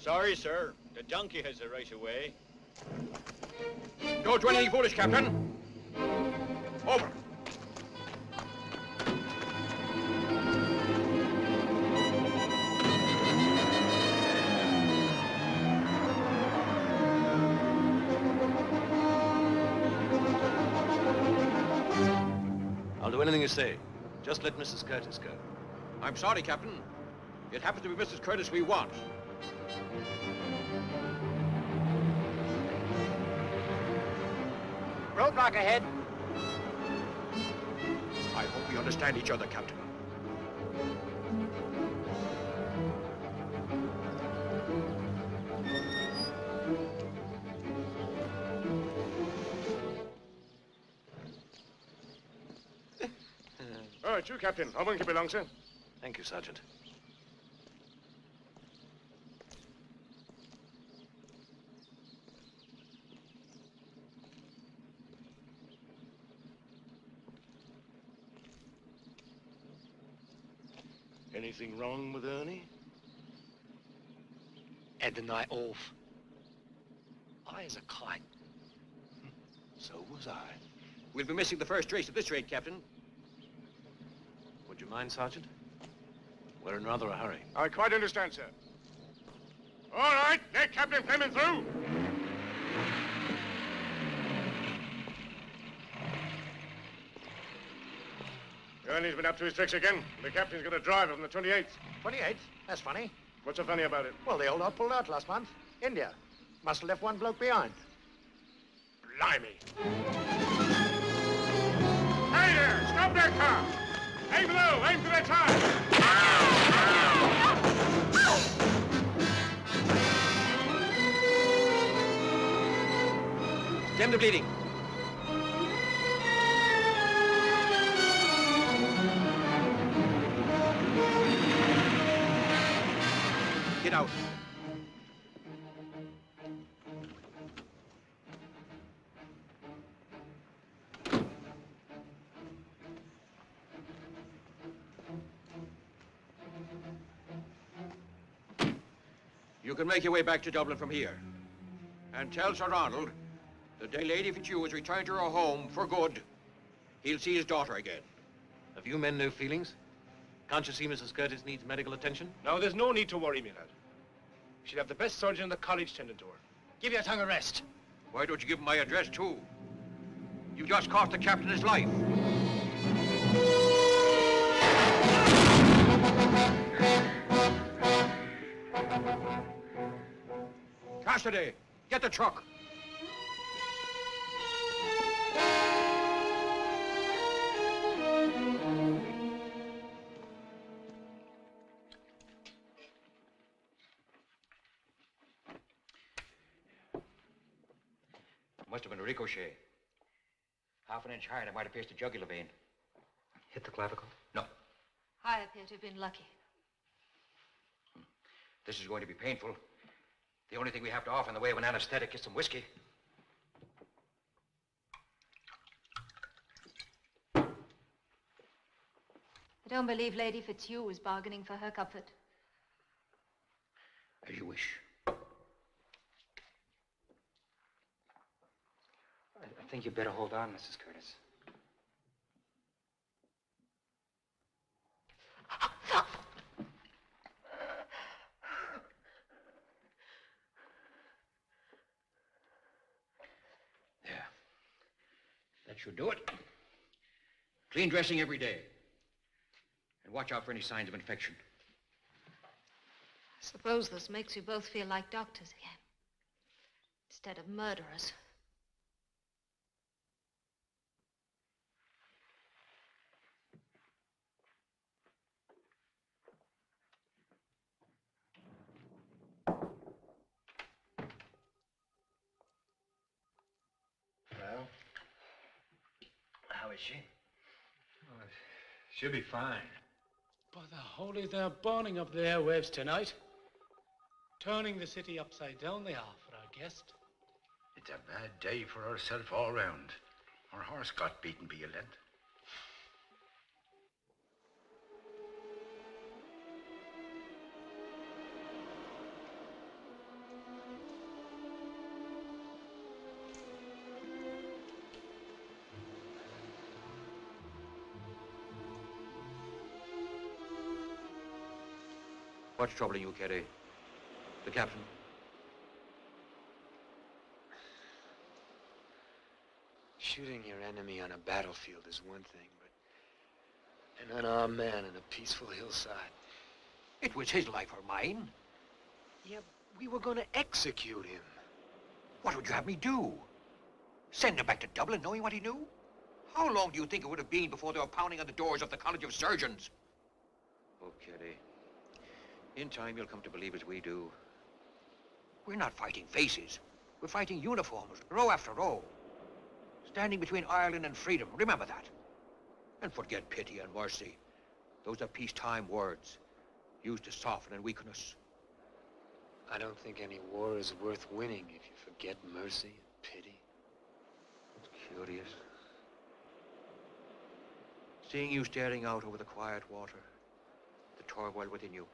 Sorry, sir. The donkey has the right of way. Don't do anything foolish, Captain. Over. I'll do anything you say. Just let Mrs. Curtis go. I'm sorry, Captain. It happens to be Mrs. Curtis we want. Roadblock ahead. I hope we understand each other, Captain. All right, you, Captain. I won't keep you long, sir. Thank you, Sergeant. Anything wrong with Ernie? Had the night off. I as a kite. So was I. We'll be missing the first race at this rate, Captain. Would you mind, Sergeant? We're in rather a hurry. I quite understand, sir. All right, let Captain Fleming through. Ernie's been up to his tricks again. The captain's going to drive on the 28th. 28th? That's funny. What's so funny about it? Well, the old lot pulled out last month. India. Must have left one bloke behind. Blimey. Hey there! Stop that car! Aim low! Aim for that tire! Stem the bleeding. Out. You can make your way back to Dublin from here. And tell Sir Arnold the Lady Fitzhugh is returned to her home for good, he'll see his daughter again. Have you men no feelings? Can't you see Mrs. Curtis needs medical attention? No, there's no need to worry, me lad. She'd have the best surgeon in the college tending to her. Give your tongue a rest. Why don't you give him my address, too? You just cost the captain his life. Cassidy, get the truck. Have been a ricochet. Half an inch higher, and it might have pierced the jugular vein. Hit the clavicle? No. I appear to have been lucky. This is going to be painful. The only thing we have to offer in the way of an anesthetic is some whiskey. I don't believe Lady Fitzhugh was bargaining for her comfort. As you wish. I, I think you'd better hold on, Mrs. Curtis. That should do it. Clean dressing every day. And watch out for any signs of infection. I suppose this makes you both feel like doctors again. Instead of murderers. Well, how is she? She'll be fine. By the holy, they're burning up the airwaves tonight. Turning the city upside down they are for our guest. It's a bad day for herself all round. Her horse got beaten by a length. What's troubling you, Kerry? The captain? Shooting your enemy on a battlefield is one thing, but an unarmed man on a peaceful hillside. It was his life or mine. Yeah, we were going to execute him. What would you have me do? Send him back to Dublin knowing what he knew? How long do you think it would have been before they were pounding on the doors of the College of Surgeons? Oh, Kerry. In time, you'll come to believe as we do. We're not fighting faces. We're fighting uniforms, row after row. Standing between Ireland and freedom. Remember that. And forget pity and mercy. Those are peacetime words used to soften and weaken us. I don't think any war is worth winning if you forget mercy and pity. It's curious. Seeing you staring out over the quiet water, the turmoil within you.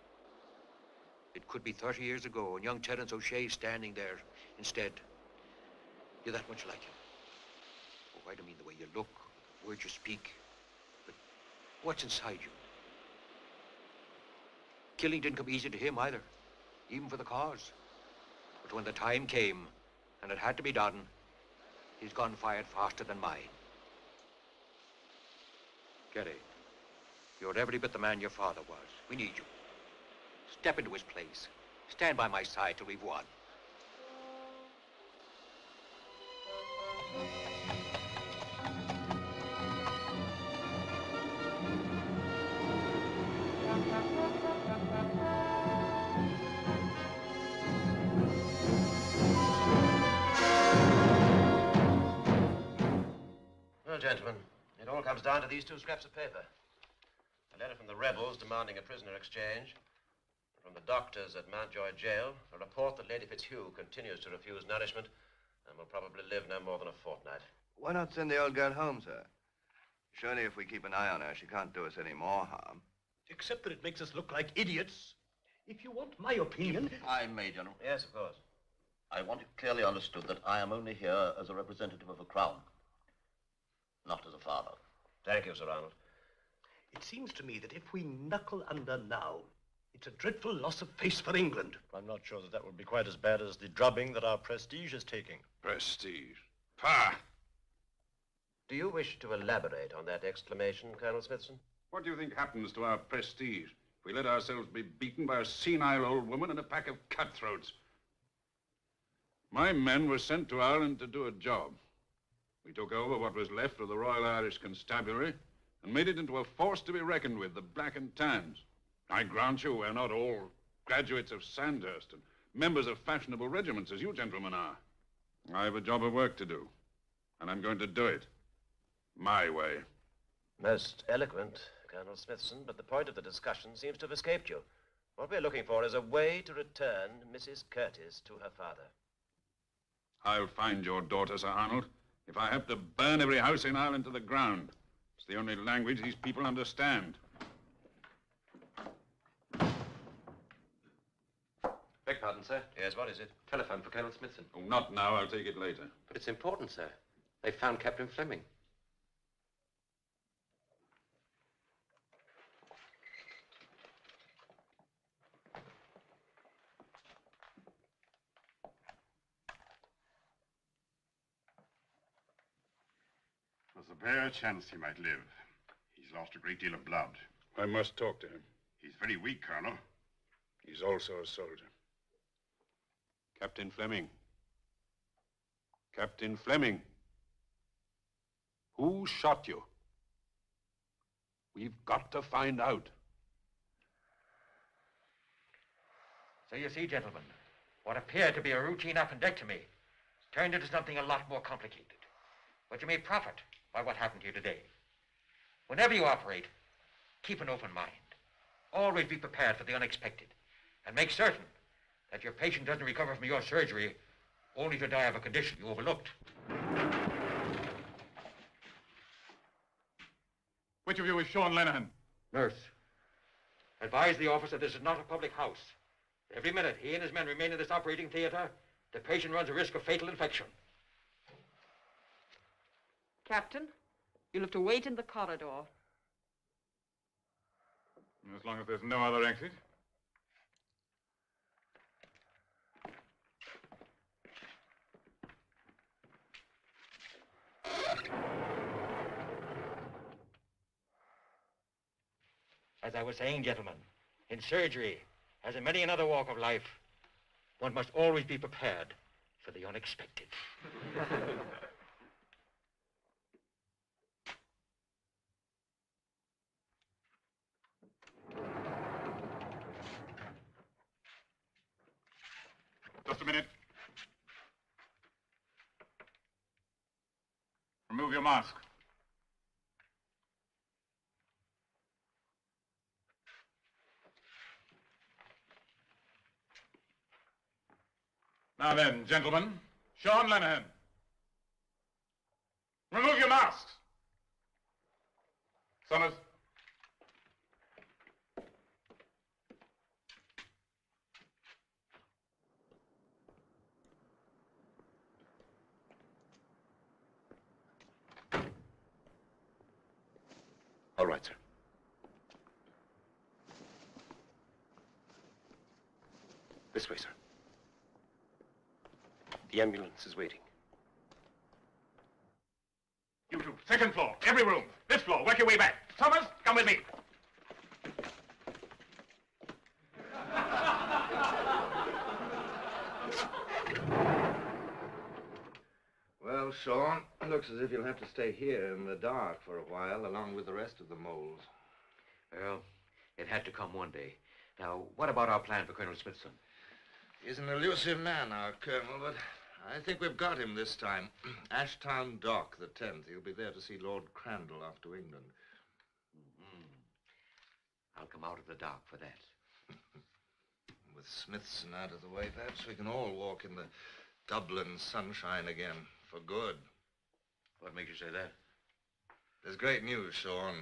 It could be 30 years ago, and young Terence O'Shea standing there instead. You're that much like him. Oh, I don't mean the way you look, the words you speak, but what's inside you. Killing didn't come easy to him either, even for the cause. But when the time came, and it had to be done, his gun fired faster than mine. Kerry, you're every bit the man your father was. We need you. Step into his place. Stand by my side till we've won. Well, gentlemen, it all comes down to these two scraps of paper. A letter from the rebels demanding a prisoner exchange. From the doctors at Mountjoy Jail, a report that Lady Fitzhugh continues to refuse nourishment and will probably live no more than a fortnight. Why not send the old girl home, sir? Surely if we keep an eye on her, she can't do us any more harm. Except that it makes us look like idiots. If you want my opinion... I may, General. Yes, of course. I want it clearly understood that I am only here as a representative of the Crown, not as a father. Thank you, Sir Arnold. It seems to me that if we knuckle under now, it's a dreadful loss of face for England. I'm not sure that that would be quite as bad as the drubbing that our prestige is taking. Prestige. Pah! Do you wish to elaborate on that exclamation, Colonel Smithson? What do you think happens to our prestige if we let ourselves be beaten by a senile old woman and a pack of cutthroats? My men were sent to Ireland to do a job. We took over what was left of the Royal Irish Constabulary and made it into a force to be reckoned with, the Black and Tans. I grant you, we're not all graduates of Sandhurst and members of fashionable regiments as you gentlemen are. I have a job of work to do, and I'm going to do it. My way. Most eloquent, Colonel Smithson, but the point of the discussion seems to have escaped you. What we're looking for is a way to return Mrs. Curtis to her father. I'll find your daughter, Sir Arnold, if I have to burn every house in Ireland to the ground. It's the only language these people understand. Beg pardon, sir. Yes, what is it? Telephone for Colonel Smithson. Oh, not now. I'll take it later. But it's important, sir. They found Captain Fleming. There's a bare chance he might live. He's lost a great deal of blood. I must talk to him. He's very weak, Colonel. He's also a soldier. Captain Fleming. Captain Fleming. Who shot you? We've got to find out. So you see, gentlemen, what appeared to be a routine appendectomy turned into something a lot more complicated. But you may profit by what happened here today. Whenever you operate, keep an open mind. Always be prepared for the unexpected. And make certain that your patient doesn't recover from your surgery only to die of a condition you overlooked. Which of you is Sean Lenihan? Nurse, advise the officer this is not a public house. Every minute he and his men remain in this operating theater, the patient runs a risk of fatal infection. Captain, you'll have to wait in the corridor. As long as there's no other exit. As I was saying, gentlemen, in surgery, as in many another walk of life, one must always be prepared for the unexpected. Just a minute. Remove your mask. Now then, gentlemen, Sean Lenihan. Remove your masks. Summers. All right, sir. This way, sir. The ambulance is waiting. You two, second floor, every room. This floor, work your way back. Summers, come with me. Well, Sean, looks as if you'll have to stay here in the dark for a while, along with the rest of the moles. Well, it had to come one day. Now, what about our plan for Colonel Smithson? He's an elusive man, our colonel, but I think we've got him this time. Ashtown Dock, the 10th. He'll be there to see Lord Crandall off to England. Mm-hmm. I'll come out of the dark for that. With Smithson out of the way, perhaps we can all walk in the Dublin sunshine again, for good. What makes you say that? There's great news, Sean.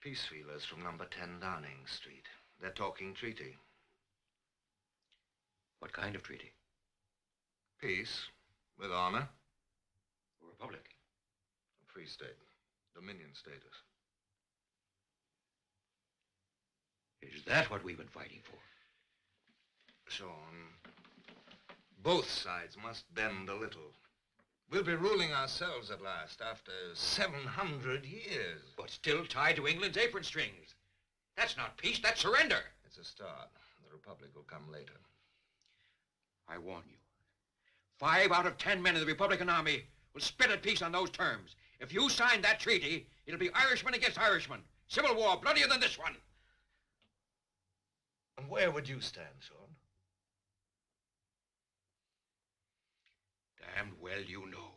Peace feelers from number 10 Downing Street. They're talking treaty. What kind of treaty? Peace, with honor. A republic. A free state. Dominion status. Is that what we've been fighting for? Sean, both sides must bend a little. We'll be ruling ourselves at last after 700 years. But still tied to England's apron strings. That's not peace, that's surrender. It's a start. The Republic will come later. I warn you. Five out of ten men in the Republican Army will spit at peace on those terms. If you sign that treaty, it'll be Irishman against Irishman. Civil war bloodier than this one. And where would you stand, Sean? Damned well you know.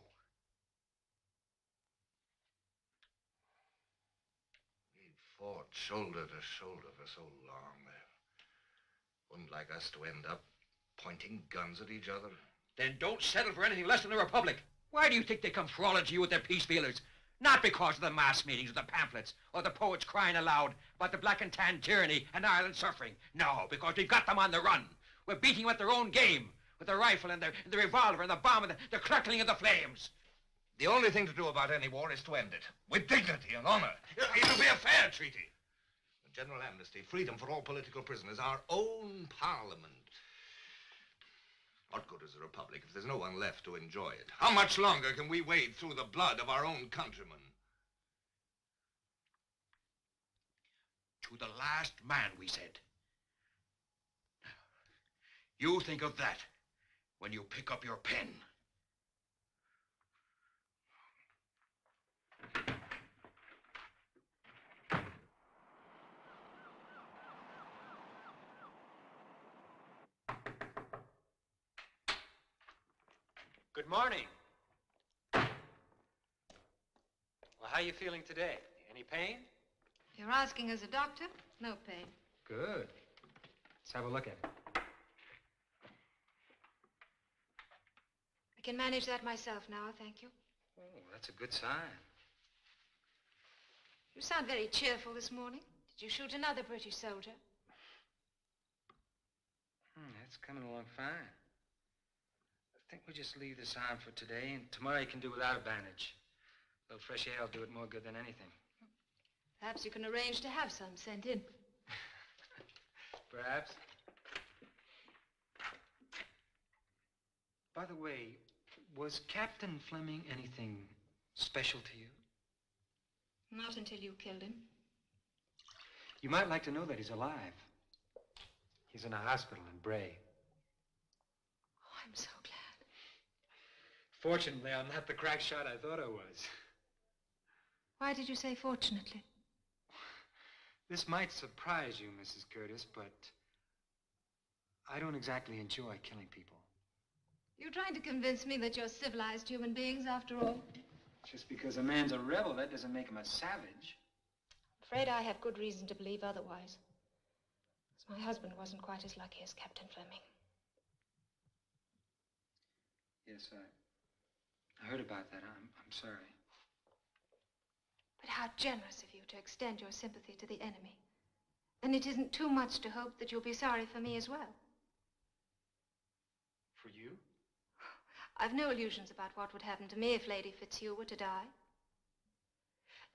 We'd fought shoulder to shoulder for so long. They wouldn't like us to end up pointing guns at each other. Then don't settle for anything less than the Republic. Why do you think they come crawling to you with their peace feelers? Not because of the mass meetings or the pamphlets or the poets crying aloud about the black and tan tyranny and Ireland suffering. No, because we've got them on the run. We're beating them at their own game with the rifle and the, the revolver and the bomb and the, the crackling of the flames. The only thing to do about any war is to end it with dignity and honor. It'll be a fair treaty. A general amnesty, freedom for all political prisoners, our own parliament. What good is a republic if there's no one left to enjoy it? How much longer can we wade through the blood of our own countrymen? To the last man, we said. You think of that when you pick up your pen. Good morning. Well, how are you feeling today? Any pain? You're asking as a doctor? No pain. Good. Let's have a look at it. I can manage that myself now, thank you. Oh, that's a good sign. You sound very cheerful this morning. Did you shoot another British soldier? Hmm, that's coming along fine. I think we'll just leave this on for today, and tomorrow you can do without a bandage. A little fresh air will do it more good than anything. Perhaps you can arrange to have some sent in. Perhaps. By the way, was Captain Fleming anything special to you? Not until you killed him. You might like to know that he's alive. He's in a hospital in Bray. Oh, I'm so. Fortunately, I'm not the crack shot I thought I was. Why did you say fortunately? This might surprise you, Mrs. Curtis, but I don't exactly enjoy killing people. You're trying to convince me that you're civilized human beings after all? Just because a man's a rebel, that doesn't make him a savage. I'm afraid I have good reason to believe otherwise. As my husband wasn't quite as lucky as Captain Fleming. Yes, I, I heard about that. I'm, I'm sorry. But how generous of you to extend your sympathy to the enemy. Then it isn't too much to hope that you'll be sorry for me as well. For you? I've no illusions about what would happen to me if Lady Fitzhugh were to die.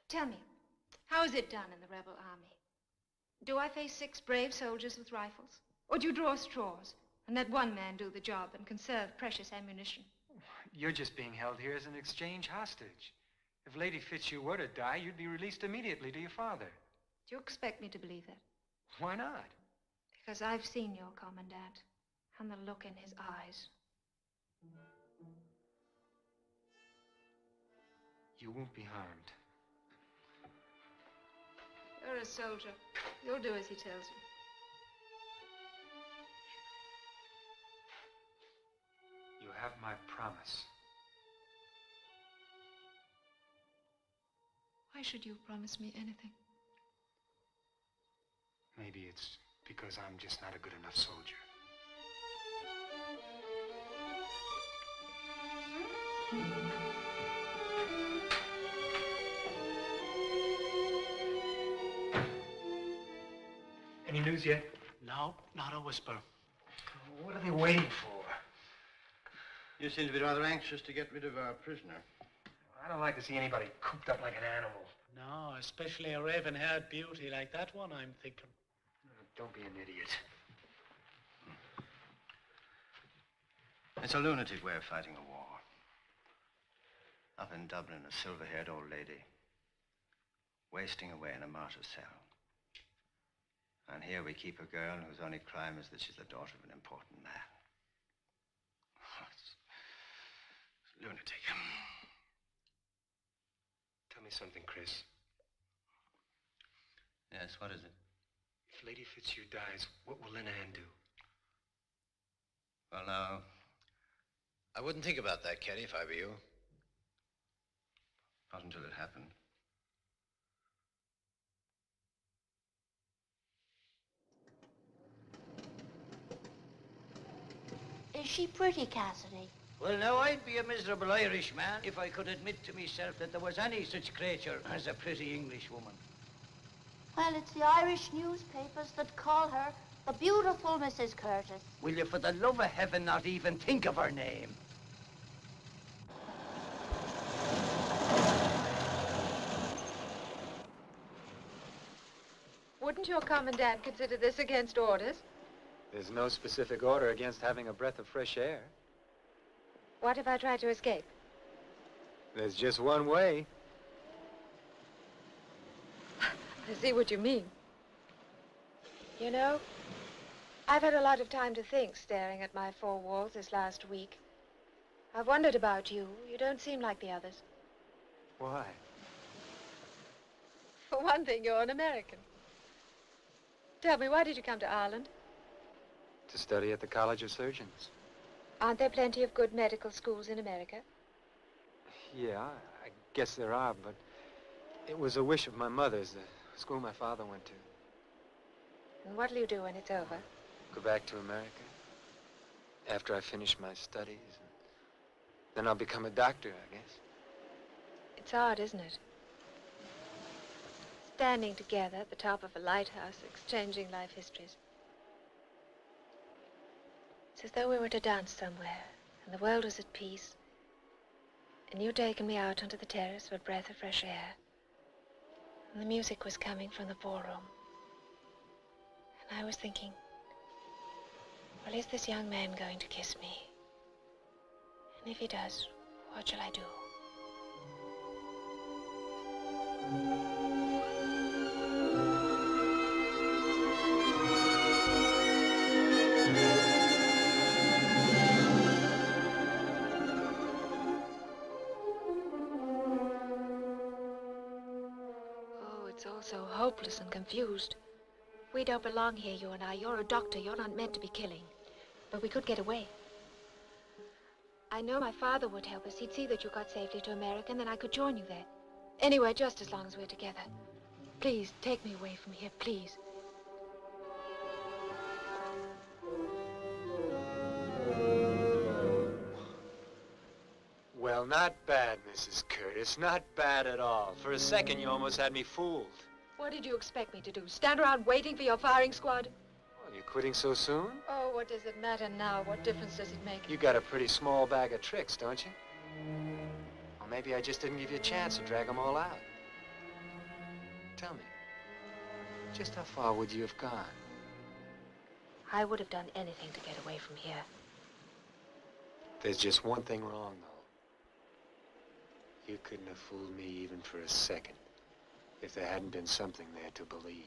Tell me, how is it done in the rebel army? Do I face six brave soldiers with rifles? Or do you draw straws and let one man do the job and conserve precious ammunition? You're just being held here as an exchange hostage. If Lady Fitzhugh were to die, you'd be released immediately to your father. Do you expect me to believe that? Why not? Because I've seen your commandant and the look in his eyes. You won't be harmed. You're a soldier. You'll do as he tells you. Have my promise. Why should you promise me anything? Maybe it's because I'm just not a good enough soldier. Any news yet? No, not a whisper. What are they waiting for? You seem to be rather anxious to get rid of our prisoner. I don't like to see anybody cooped up like an animal. No, especially a raven-haired beauty like that one, I'm thinking. Don't be an idiot. It's a lunatic way of fighting a war. Up in Dublin, a silver-haired old lady, wasting away in a martyr's cell. And here we keep a girl whose only crime is that she's the daughter of an important man. It's, it's lunatic. Tell me something, Chris. Yes, what is it? If Lady Fitzhugh dies, what will Lenihan do? Well, now, I wouldn't think about that, Kenny, if I were you. Not until it happened. Is she pretty, Cassidy? Well, now, I'd be a miserable Irishman if I could admit to myself that there was any such creature as a pretty English woman. Well, it's the Irish newspapers that call her the beautiful Mrs. Curtis. Will you, for the love of heaven, not even think of her name? Wouldn't your commandant consider this against orders? There's no specific order against having a breath of fresh air. What if I try to escape? There's just one way. I see what you mean. You know, I've had a lot of time to think staring at my four walls this last week. I've wondered about you. You don't seem like the others. Why? For one thing, you're an American. Tell me, why did you come to Ireland? To study at the College of Surgeons. Aren't there plenty of good medical schools in America? Yeah, I guess there are, but it was a wish of my mother's, the school my father went to. And what'll you do when it's over? Go back to America after I finish my studies. Then I'll become a doctor, I guess. It's hard, isn't it? Standing together at the top of a lighthouse, exchanging life histories. It's as though we were to dance somewhere, and the world was at peace, and you'd taken me out onto the terrace for a breath of fresh air, and the music was coming from the ballroom. And I was thinking, well, is this young man going to kiss me? And if he does, what shall I do? Hopeless and confused. We don't belong here, you and I. You're a doctor. You're not meant to be killing. But we could get away. I know my father would help us. He'd see that you got safely to America, and then I could join you there. Anyway, just as long as we're together. Please, take me away from here, please. Well, not bad, Mrs. Curtis. Not bad at all. For a second, you almost had me fooled. What did you expect me to do? Stand around waiting for your firing squad? Well, you quitting so soon? Oh, what does it matter now? What difference does it make? You got a pretty small bag of tricks, don't you? Or maybe I just didn't give you a chance to drag them all out. Tell me, just how far would you have gone? I would have done anything to get away from here. There's just one thing wrong, though. You couldn't have fooled me even for a second if there hadn't been something there to believe.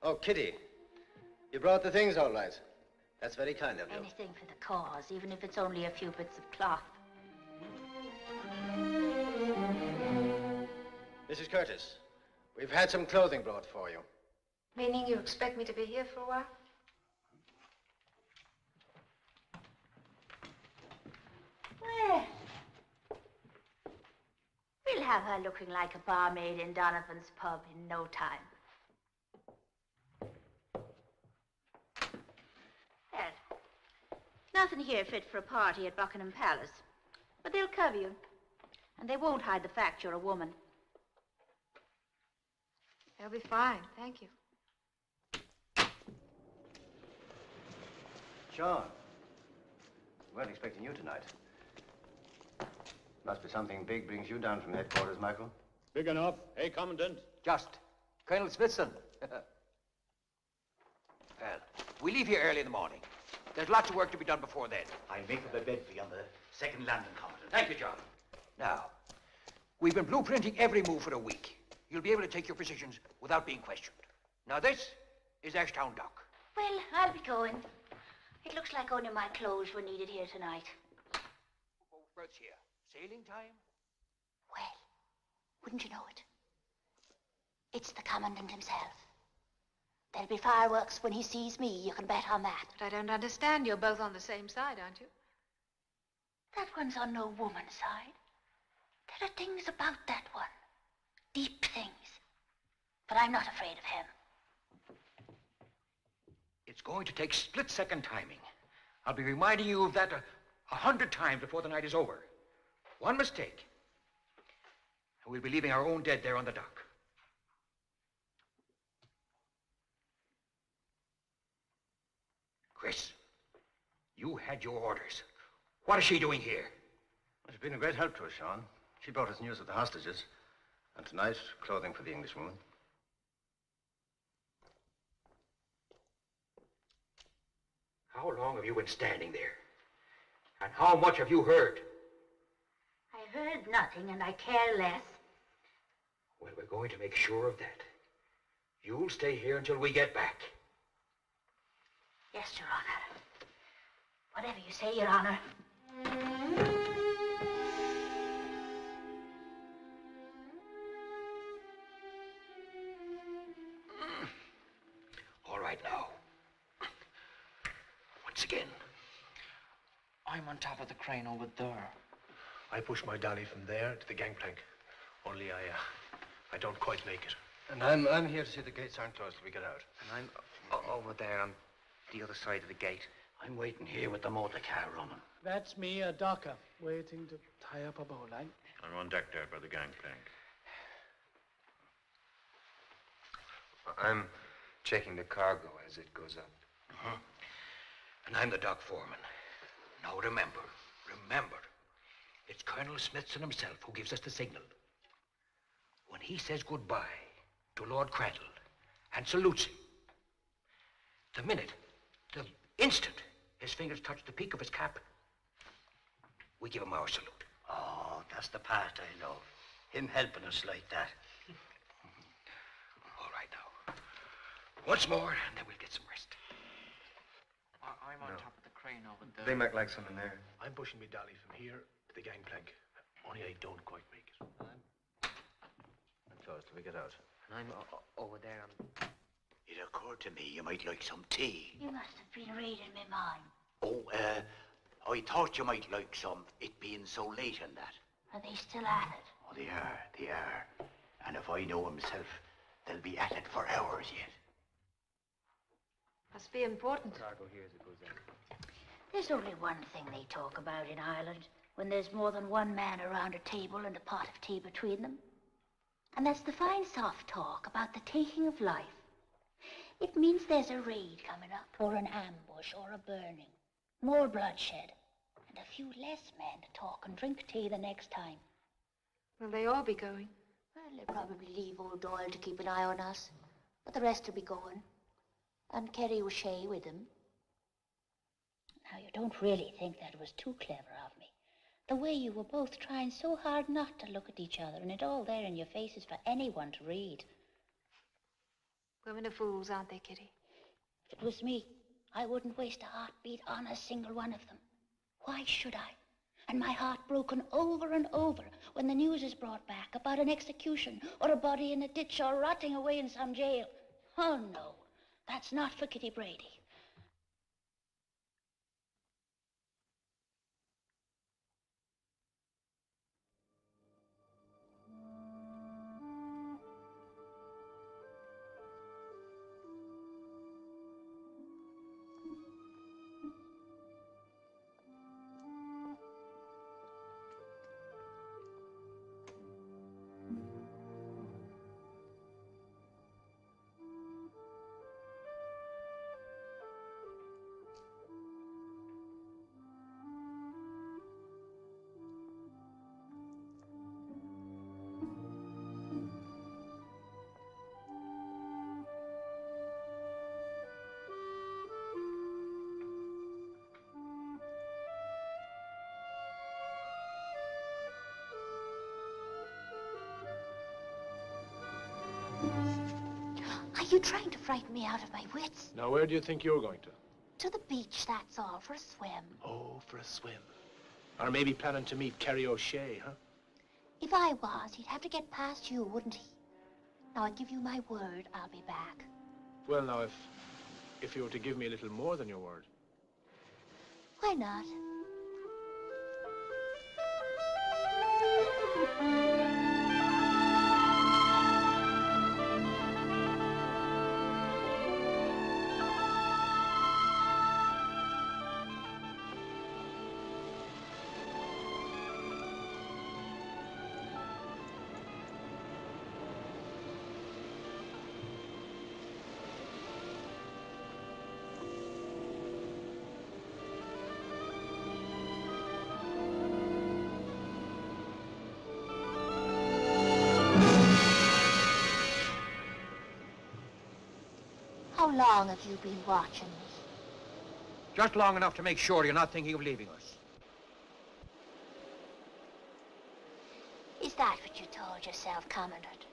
Oh, Kitty. You brought the things all right. That's very kind of you. Anything for the cause, even if it's only a few bits of cloth. Mrs. Curtis, we've had some clothing brought for you. Meaning you expect me to be here for a while? Well, we'll have her looking like a barmaid in Donovan's pub in no time. Well, nothing here fit for a party at Buckingham Palace. But they'll cover you. And they won't hide the fact you're a woman. They'll be fine, thank you. John. We weren't expecting you tonight. Must be something big brings you down from headquarters, Michael. Big enough. Hey, Commandant. Just. Colonel Smithson. well, we leave here early in the morning. There's lots of work to be done before then. I'll make up a bed for you on the second landing, Commandant. Thank you, John. Now, We've been blueprinting every move for a week. You'll be able to take your positions without being questioned. Now this is Ashtown Dock. Well, I'll be going. It looks like only my clothes were needed here tonight. Oh, Berth's here. Sailing time? Well, wouldn't you know it? It's the Commandant himself. There'll be fireworks when he sees me, you can bet on that. But I don't understand. You're both on the same side, aren't you? That one's on no woman's side. There are things about that one. Deep things. But I'm not afraid of him. It's going to take split-second timing. I'll be reminding you of that a, a hundred times before the night is over. One mistake, and we'll be leaving our own dead there on the dock. Chris, you had your orders. What is she doing here? She's been a great help to us, Sean. She brought us news of the hostages. And tonight, clothing for the Englishwoman. How long have you been standing there? And how much have you heard? I heard nothing and I care less. Well, we're going to make sure of that. You'll stay here until we get back. Yes, Your Honor. Whatever you say, Your Honor. All right now. Once again. I'm on top of the crane over there. I push my dolly from there to the gangplank. Only I, uh, I don't quite make it. And I'm, I'm here to see the gates aren't closed till we get out. And I'm over there on the other side of the gate. I'm waiting here with the motor car running. That's me, a docker, waiting to tie up a bowline. I'm on deck there by the gangplank. I'm checking the cargo as it goes up. Uh-huh. And I'm the dock foreman. Now remember, remember, it's Colonel Smithson himself who gives us the signal. When he says goodbye to Lord Crandall and salutes him, the minute, the instant his fingers touch the peak of his cap, we give him our salute. Oh, that's the part I love. Him helping us like that. All right now. Once more, and then we'll get some rest. I- I'm on No. top of the crane over there. They might like something there. I'm pushing me dolly from here to the gangplank. Only I don't quite make it. And closed till we get out. And I'm o- o- over there on... It occurred to me you might like some tea. You must have been reading me mind. Oh, uh, I thought you might like some, it being so late and that. Are they still at it? Oh, they are, they are. And if I know himself, they'll be at it for hours yet. Must be important. Cargo here as it goes in. There's only one thing they talk about in Ireland when there's more than one man around a table and a pot of tea between them. And that's the fine soft talk about the taking of life. It means there's a raid coming up, or an ambush, or a burning. More bloodshed, and a few less men to talk and drink tea the next time. Will they all be going? Well, they'll probably leave old Doyle to keep an eye on us, but the rest will be going. And Kerry O'Shea with them. Now, you don't really think that was too clever of me. The way you were both trying so hard not to look at each other, and it all there in your faces for anyone to read. Women are fools, aren't they, Kitty? If it was me, I wouldn't waste a heartbeat on a single one of them. Why should I? And my heart broken over and over when the news is brought back about an execution or a body in a ditch or rotting away in some jail. Oh, no. That's not for Kitty Brady. You trying to frighten me out of my wits? Now, where do you think you're going to? To the beach, that's all, for a swim. Oh, for a swim. Or maybe planning to meet Kerry O'Shea, huh? If I was, he'd have to get past you, wouldn't he? Now, I give you my word, I'll be back. Well, now, if if you were to give me a little more than your word. Why not? Long have you been watching me? Just long enough to make sure you're not thinking of leaving us. Is that what you told yourself, Commandant?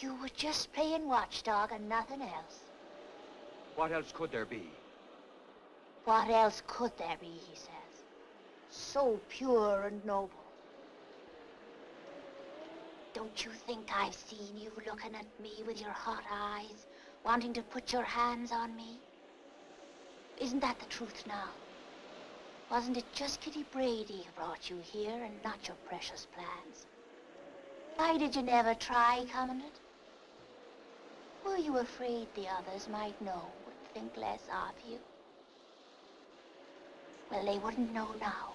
You were just playing watchdog and nothing else. What else could there be? What else could there be, he says. So pure and noble. Don't you think I've seen you looking at me with your hot eyes, wanting to put your hands on me? Isn't that the truth now? Wasn't it just Kitty Brady who brought you here and not your precious plans? Why did you never try, Commandant? Were you afraid the others might know, would think less of you? Well, they wouldn't know now.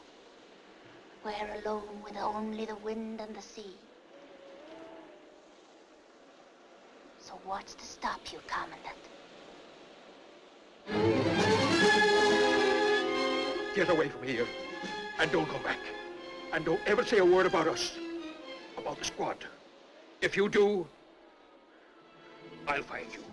We're alone with only the wind and the sea. So what's to stop you, Commandant? Get away from here. And don't go back. And don't ever say a word about us. About the squad. If you do, I'll find you.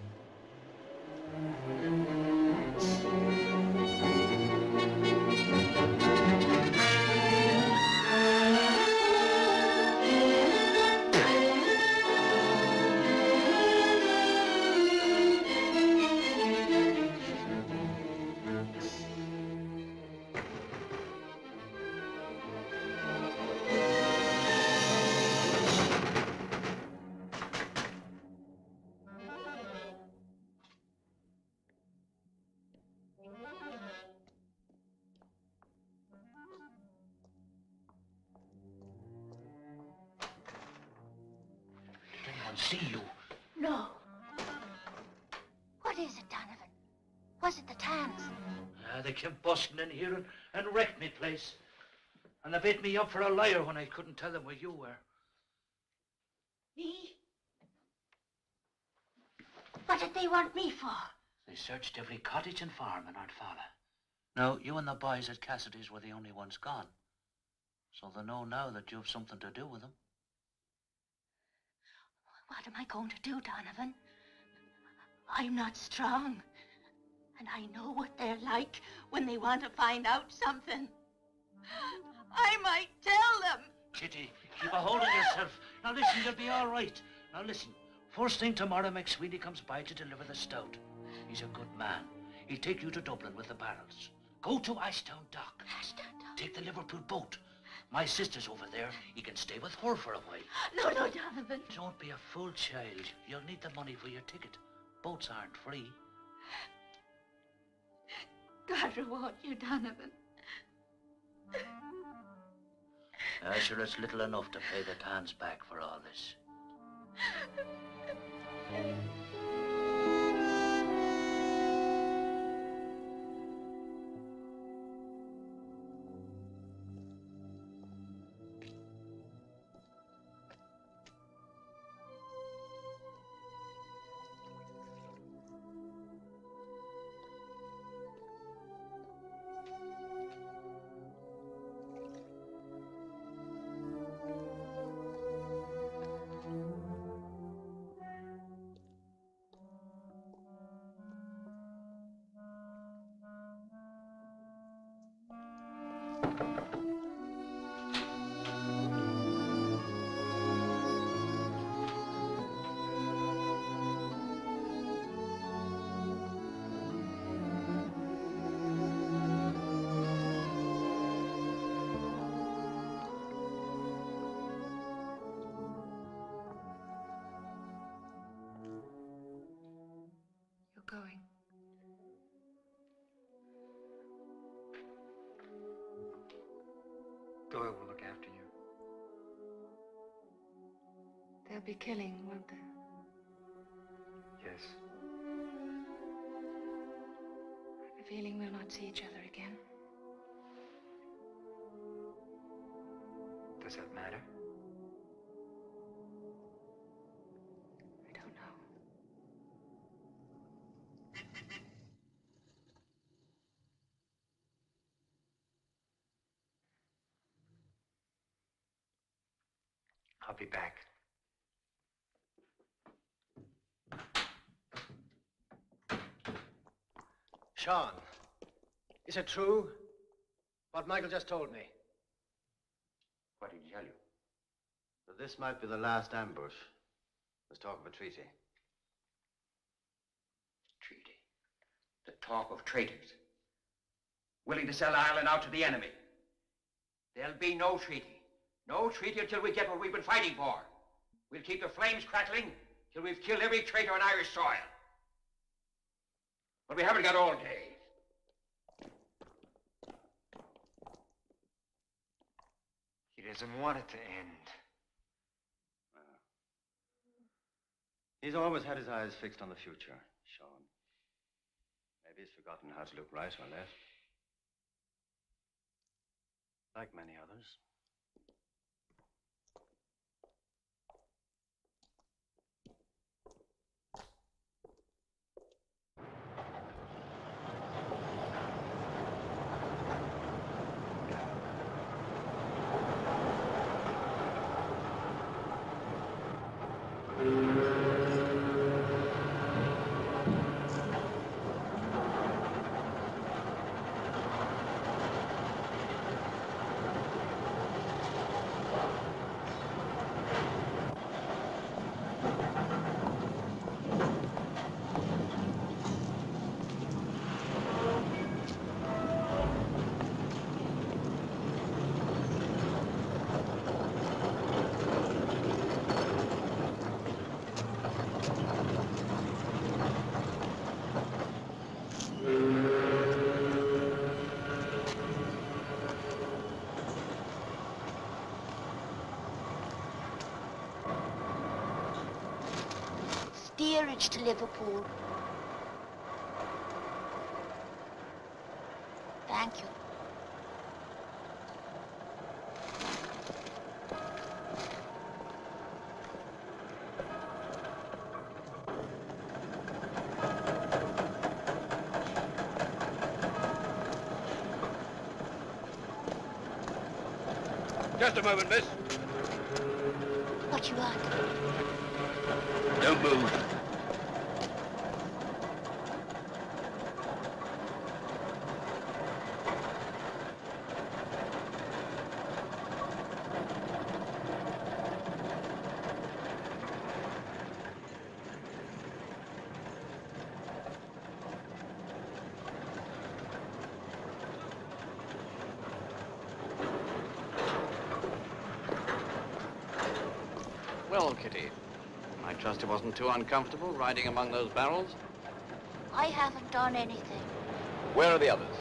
In here and, and wrecked me place. And they beat me up for a liar when I couldn't tell them where you were. Me? What did they want me for? They searched every cottage and farm in Ardfala. Now, you and the boys at Cassidy's were the only ones gone. So they know now that you've something to do with them. What am I going to do, Donovan? I'm not strong. And I know what they're like when they want to find out something. I might tell them. Kitty, keep a hold of yourself. Now listen, you'll be all right. Now listen, first thing tomorrow, McSweeney comes by to deliver the stout. He's a good man. He'll take you to Dublin with the barrels. Go to Ashtown Dock. Ashtown Dock? Take the Liverpool boat. My sister's over there. You can stay with her for a while. No, no, Donovan. Don't be a fool, child. You'll need the money for your ticket. Boats aren't free. God reward you, Donovan. Uh, sure, it's little enough to pay the Tans back for all this. There'll be killing, won't there? Yes. I've a feeling we'll not see each other again. Does that matter? I don't know. I'll be back. Sean, is it true what Michael just told me? What did he tell you? That this might be the last ambush. There's talk of a treaty. Treaty. The talk of traitors. Willing to sell Ireland out to the enemy. There'll be no treaty. No treaty until we get what we've been fighting for. We'll keep the flames crackling till we've killed every traitor on Irish soil. But we haven't got all day. He doesn't want it to end. He's always had his eyes fixed on the future, Sean. Maybe he's forgotten how to look right or left. Like many others. To Liverpool. Thank you. Just a moment, miss. What you want? Don't move. Well, Kitty, I trust it wasn't too uncomfortable riding among those barrels. I haven't done anything. Where are the others?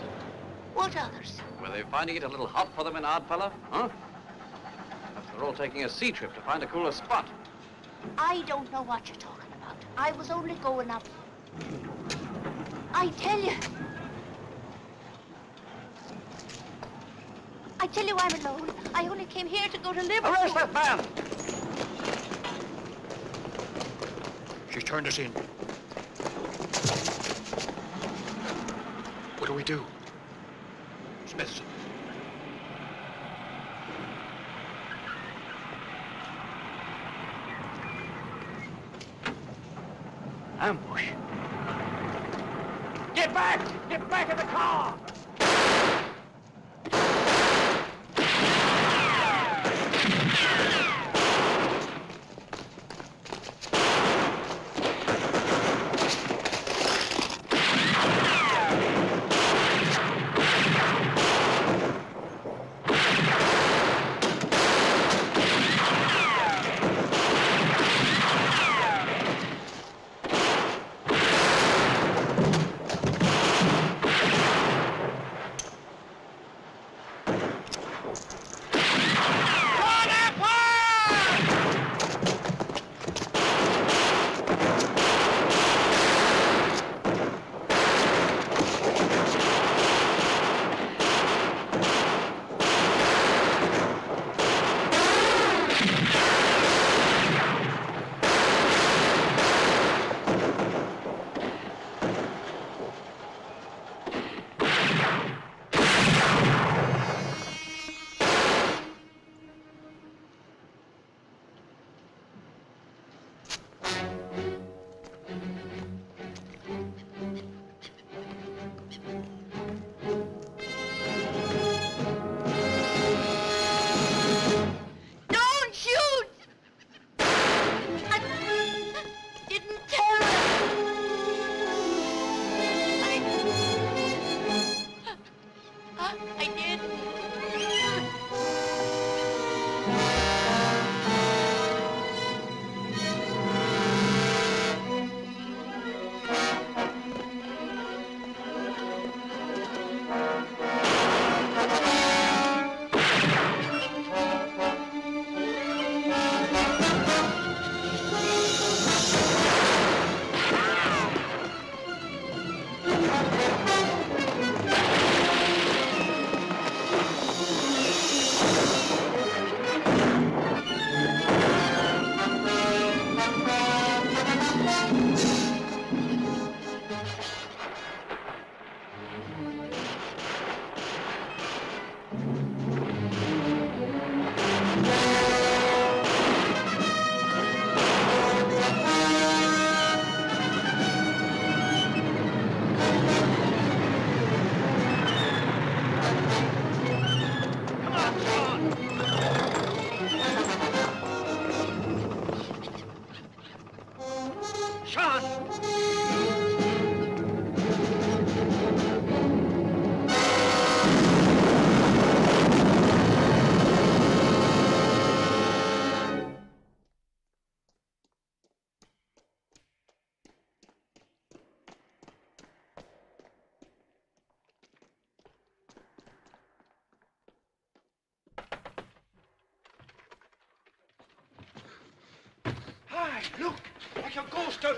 What others? Were they finding it a little hot for them in Ardfella? Huh? Perhaps they're all taking a sea trip to find a cooler spot. I don't know what you're talking about. I was only going up. I tell you. I tell you I'm alone. I only came here to go to Liverpool. Arrest that man! Turned us in. What do we do?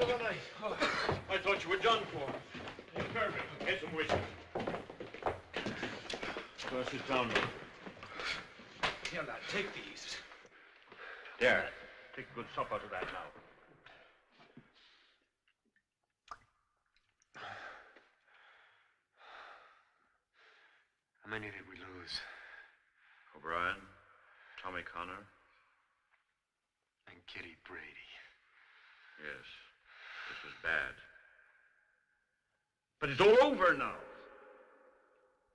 A of the night. I thought you were done for. Hey, Kirby, get some whiskey. Glass is down now. Here, lad, take these. There. Take a good sup out of that now. How many did we lose? O'Brien, Tommy Connor. And Kitty Brady. Yes, this was bad. But it's all over now.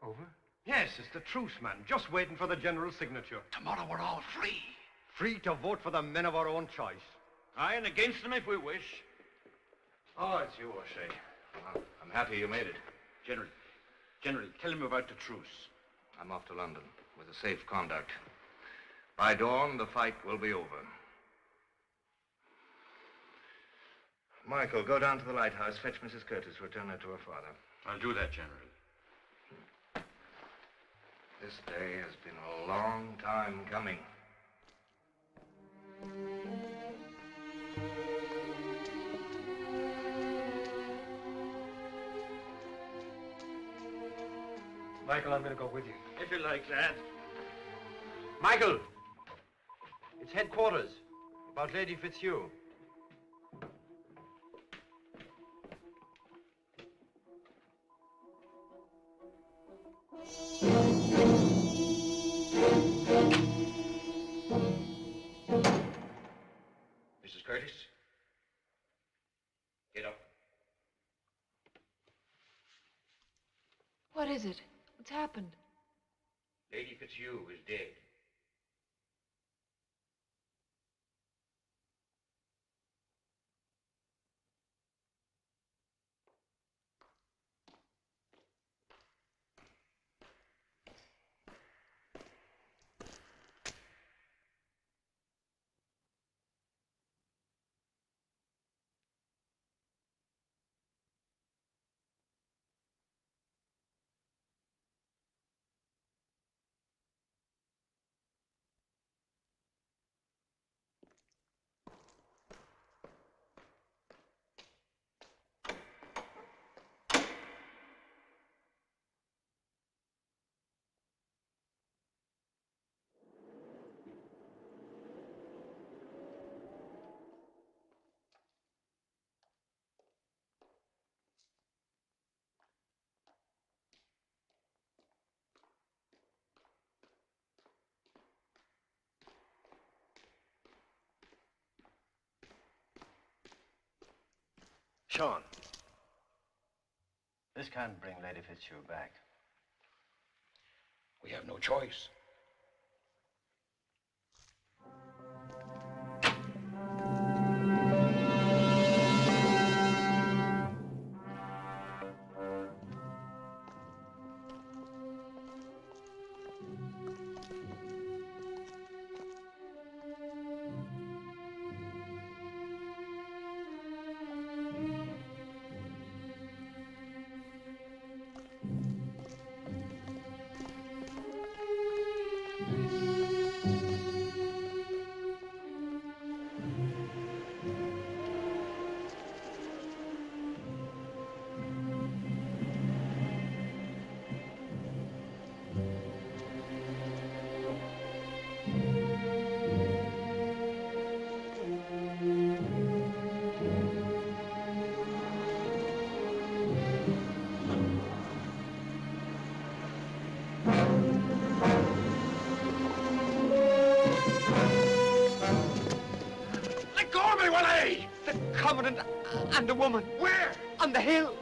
Over? Yes, it's the truce, man. Just waiting for the general's signature. Tomorrow we're all free. Free to vote for the men of our own choice. Aye, and against them if we wish. Oh, it's you, O'Shea. Well, I'm happy you made it. General, General, tell him about the truce. I'm off to London with a safe conduct. By dawn, the fight will be over. Michael, go down to the lighthouse, fetch Mrs. Curtis, return her to her father. I'll do that, General. This day has been a long time coming. Michael, I'm going to go with you. If you like, lad. Michael! It's headquarters. About Lady Fitzhugh. What is it? What's happened? Lady Fitzhugh is dead. Sean. This can't bring Lady Fitzhugh back. We have no choice. And a woman. Where? On the hill.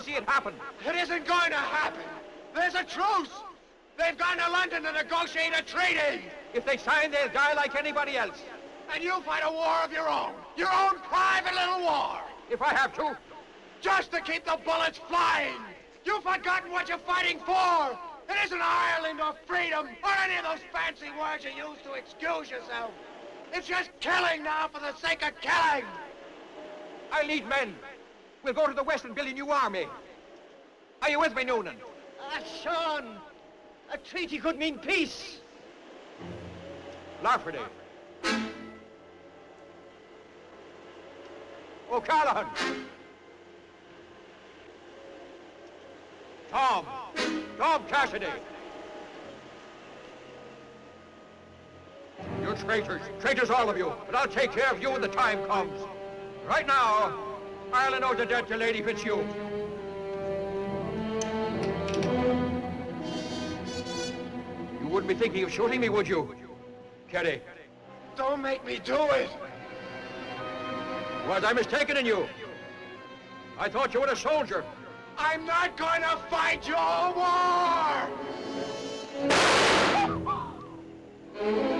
To see it happen. It isn't going to happen. There's a truce. They've gone to London to negotiate a treaty. If they sign, they'll die like anybody else. And you'll fight a war of your own. Your own private little war. If I have to. Just to keep the bullets flying. You've forgotten what you're fighting for. It isn't Ireland or freedom or any of those fancy words you use to excuse yourself. It's just killing now for the sake of killing. I need men. We'll go to the west and build a new army. Are you with me, Noonan? Ah, Sean, a treaty could mean peace. Lafferty. O'Callaghan. Tom. Tom Cassidy. You traitors. Traitors, all of you. But I'll take care of you when the time comes. Right now, I'll know of debt to Lady Fitzhugh. You wouldn't be thinking of shooting me, would you? Kerry. Don't make me do it. Was I mistaken in you? I thought you were a soldier. I'm not going to fight your war!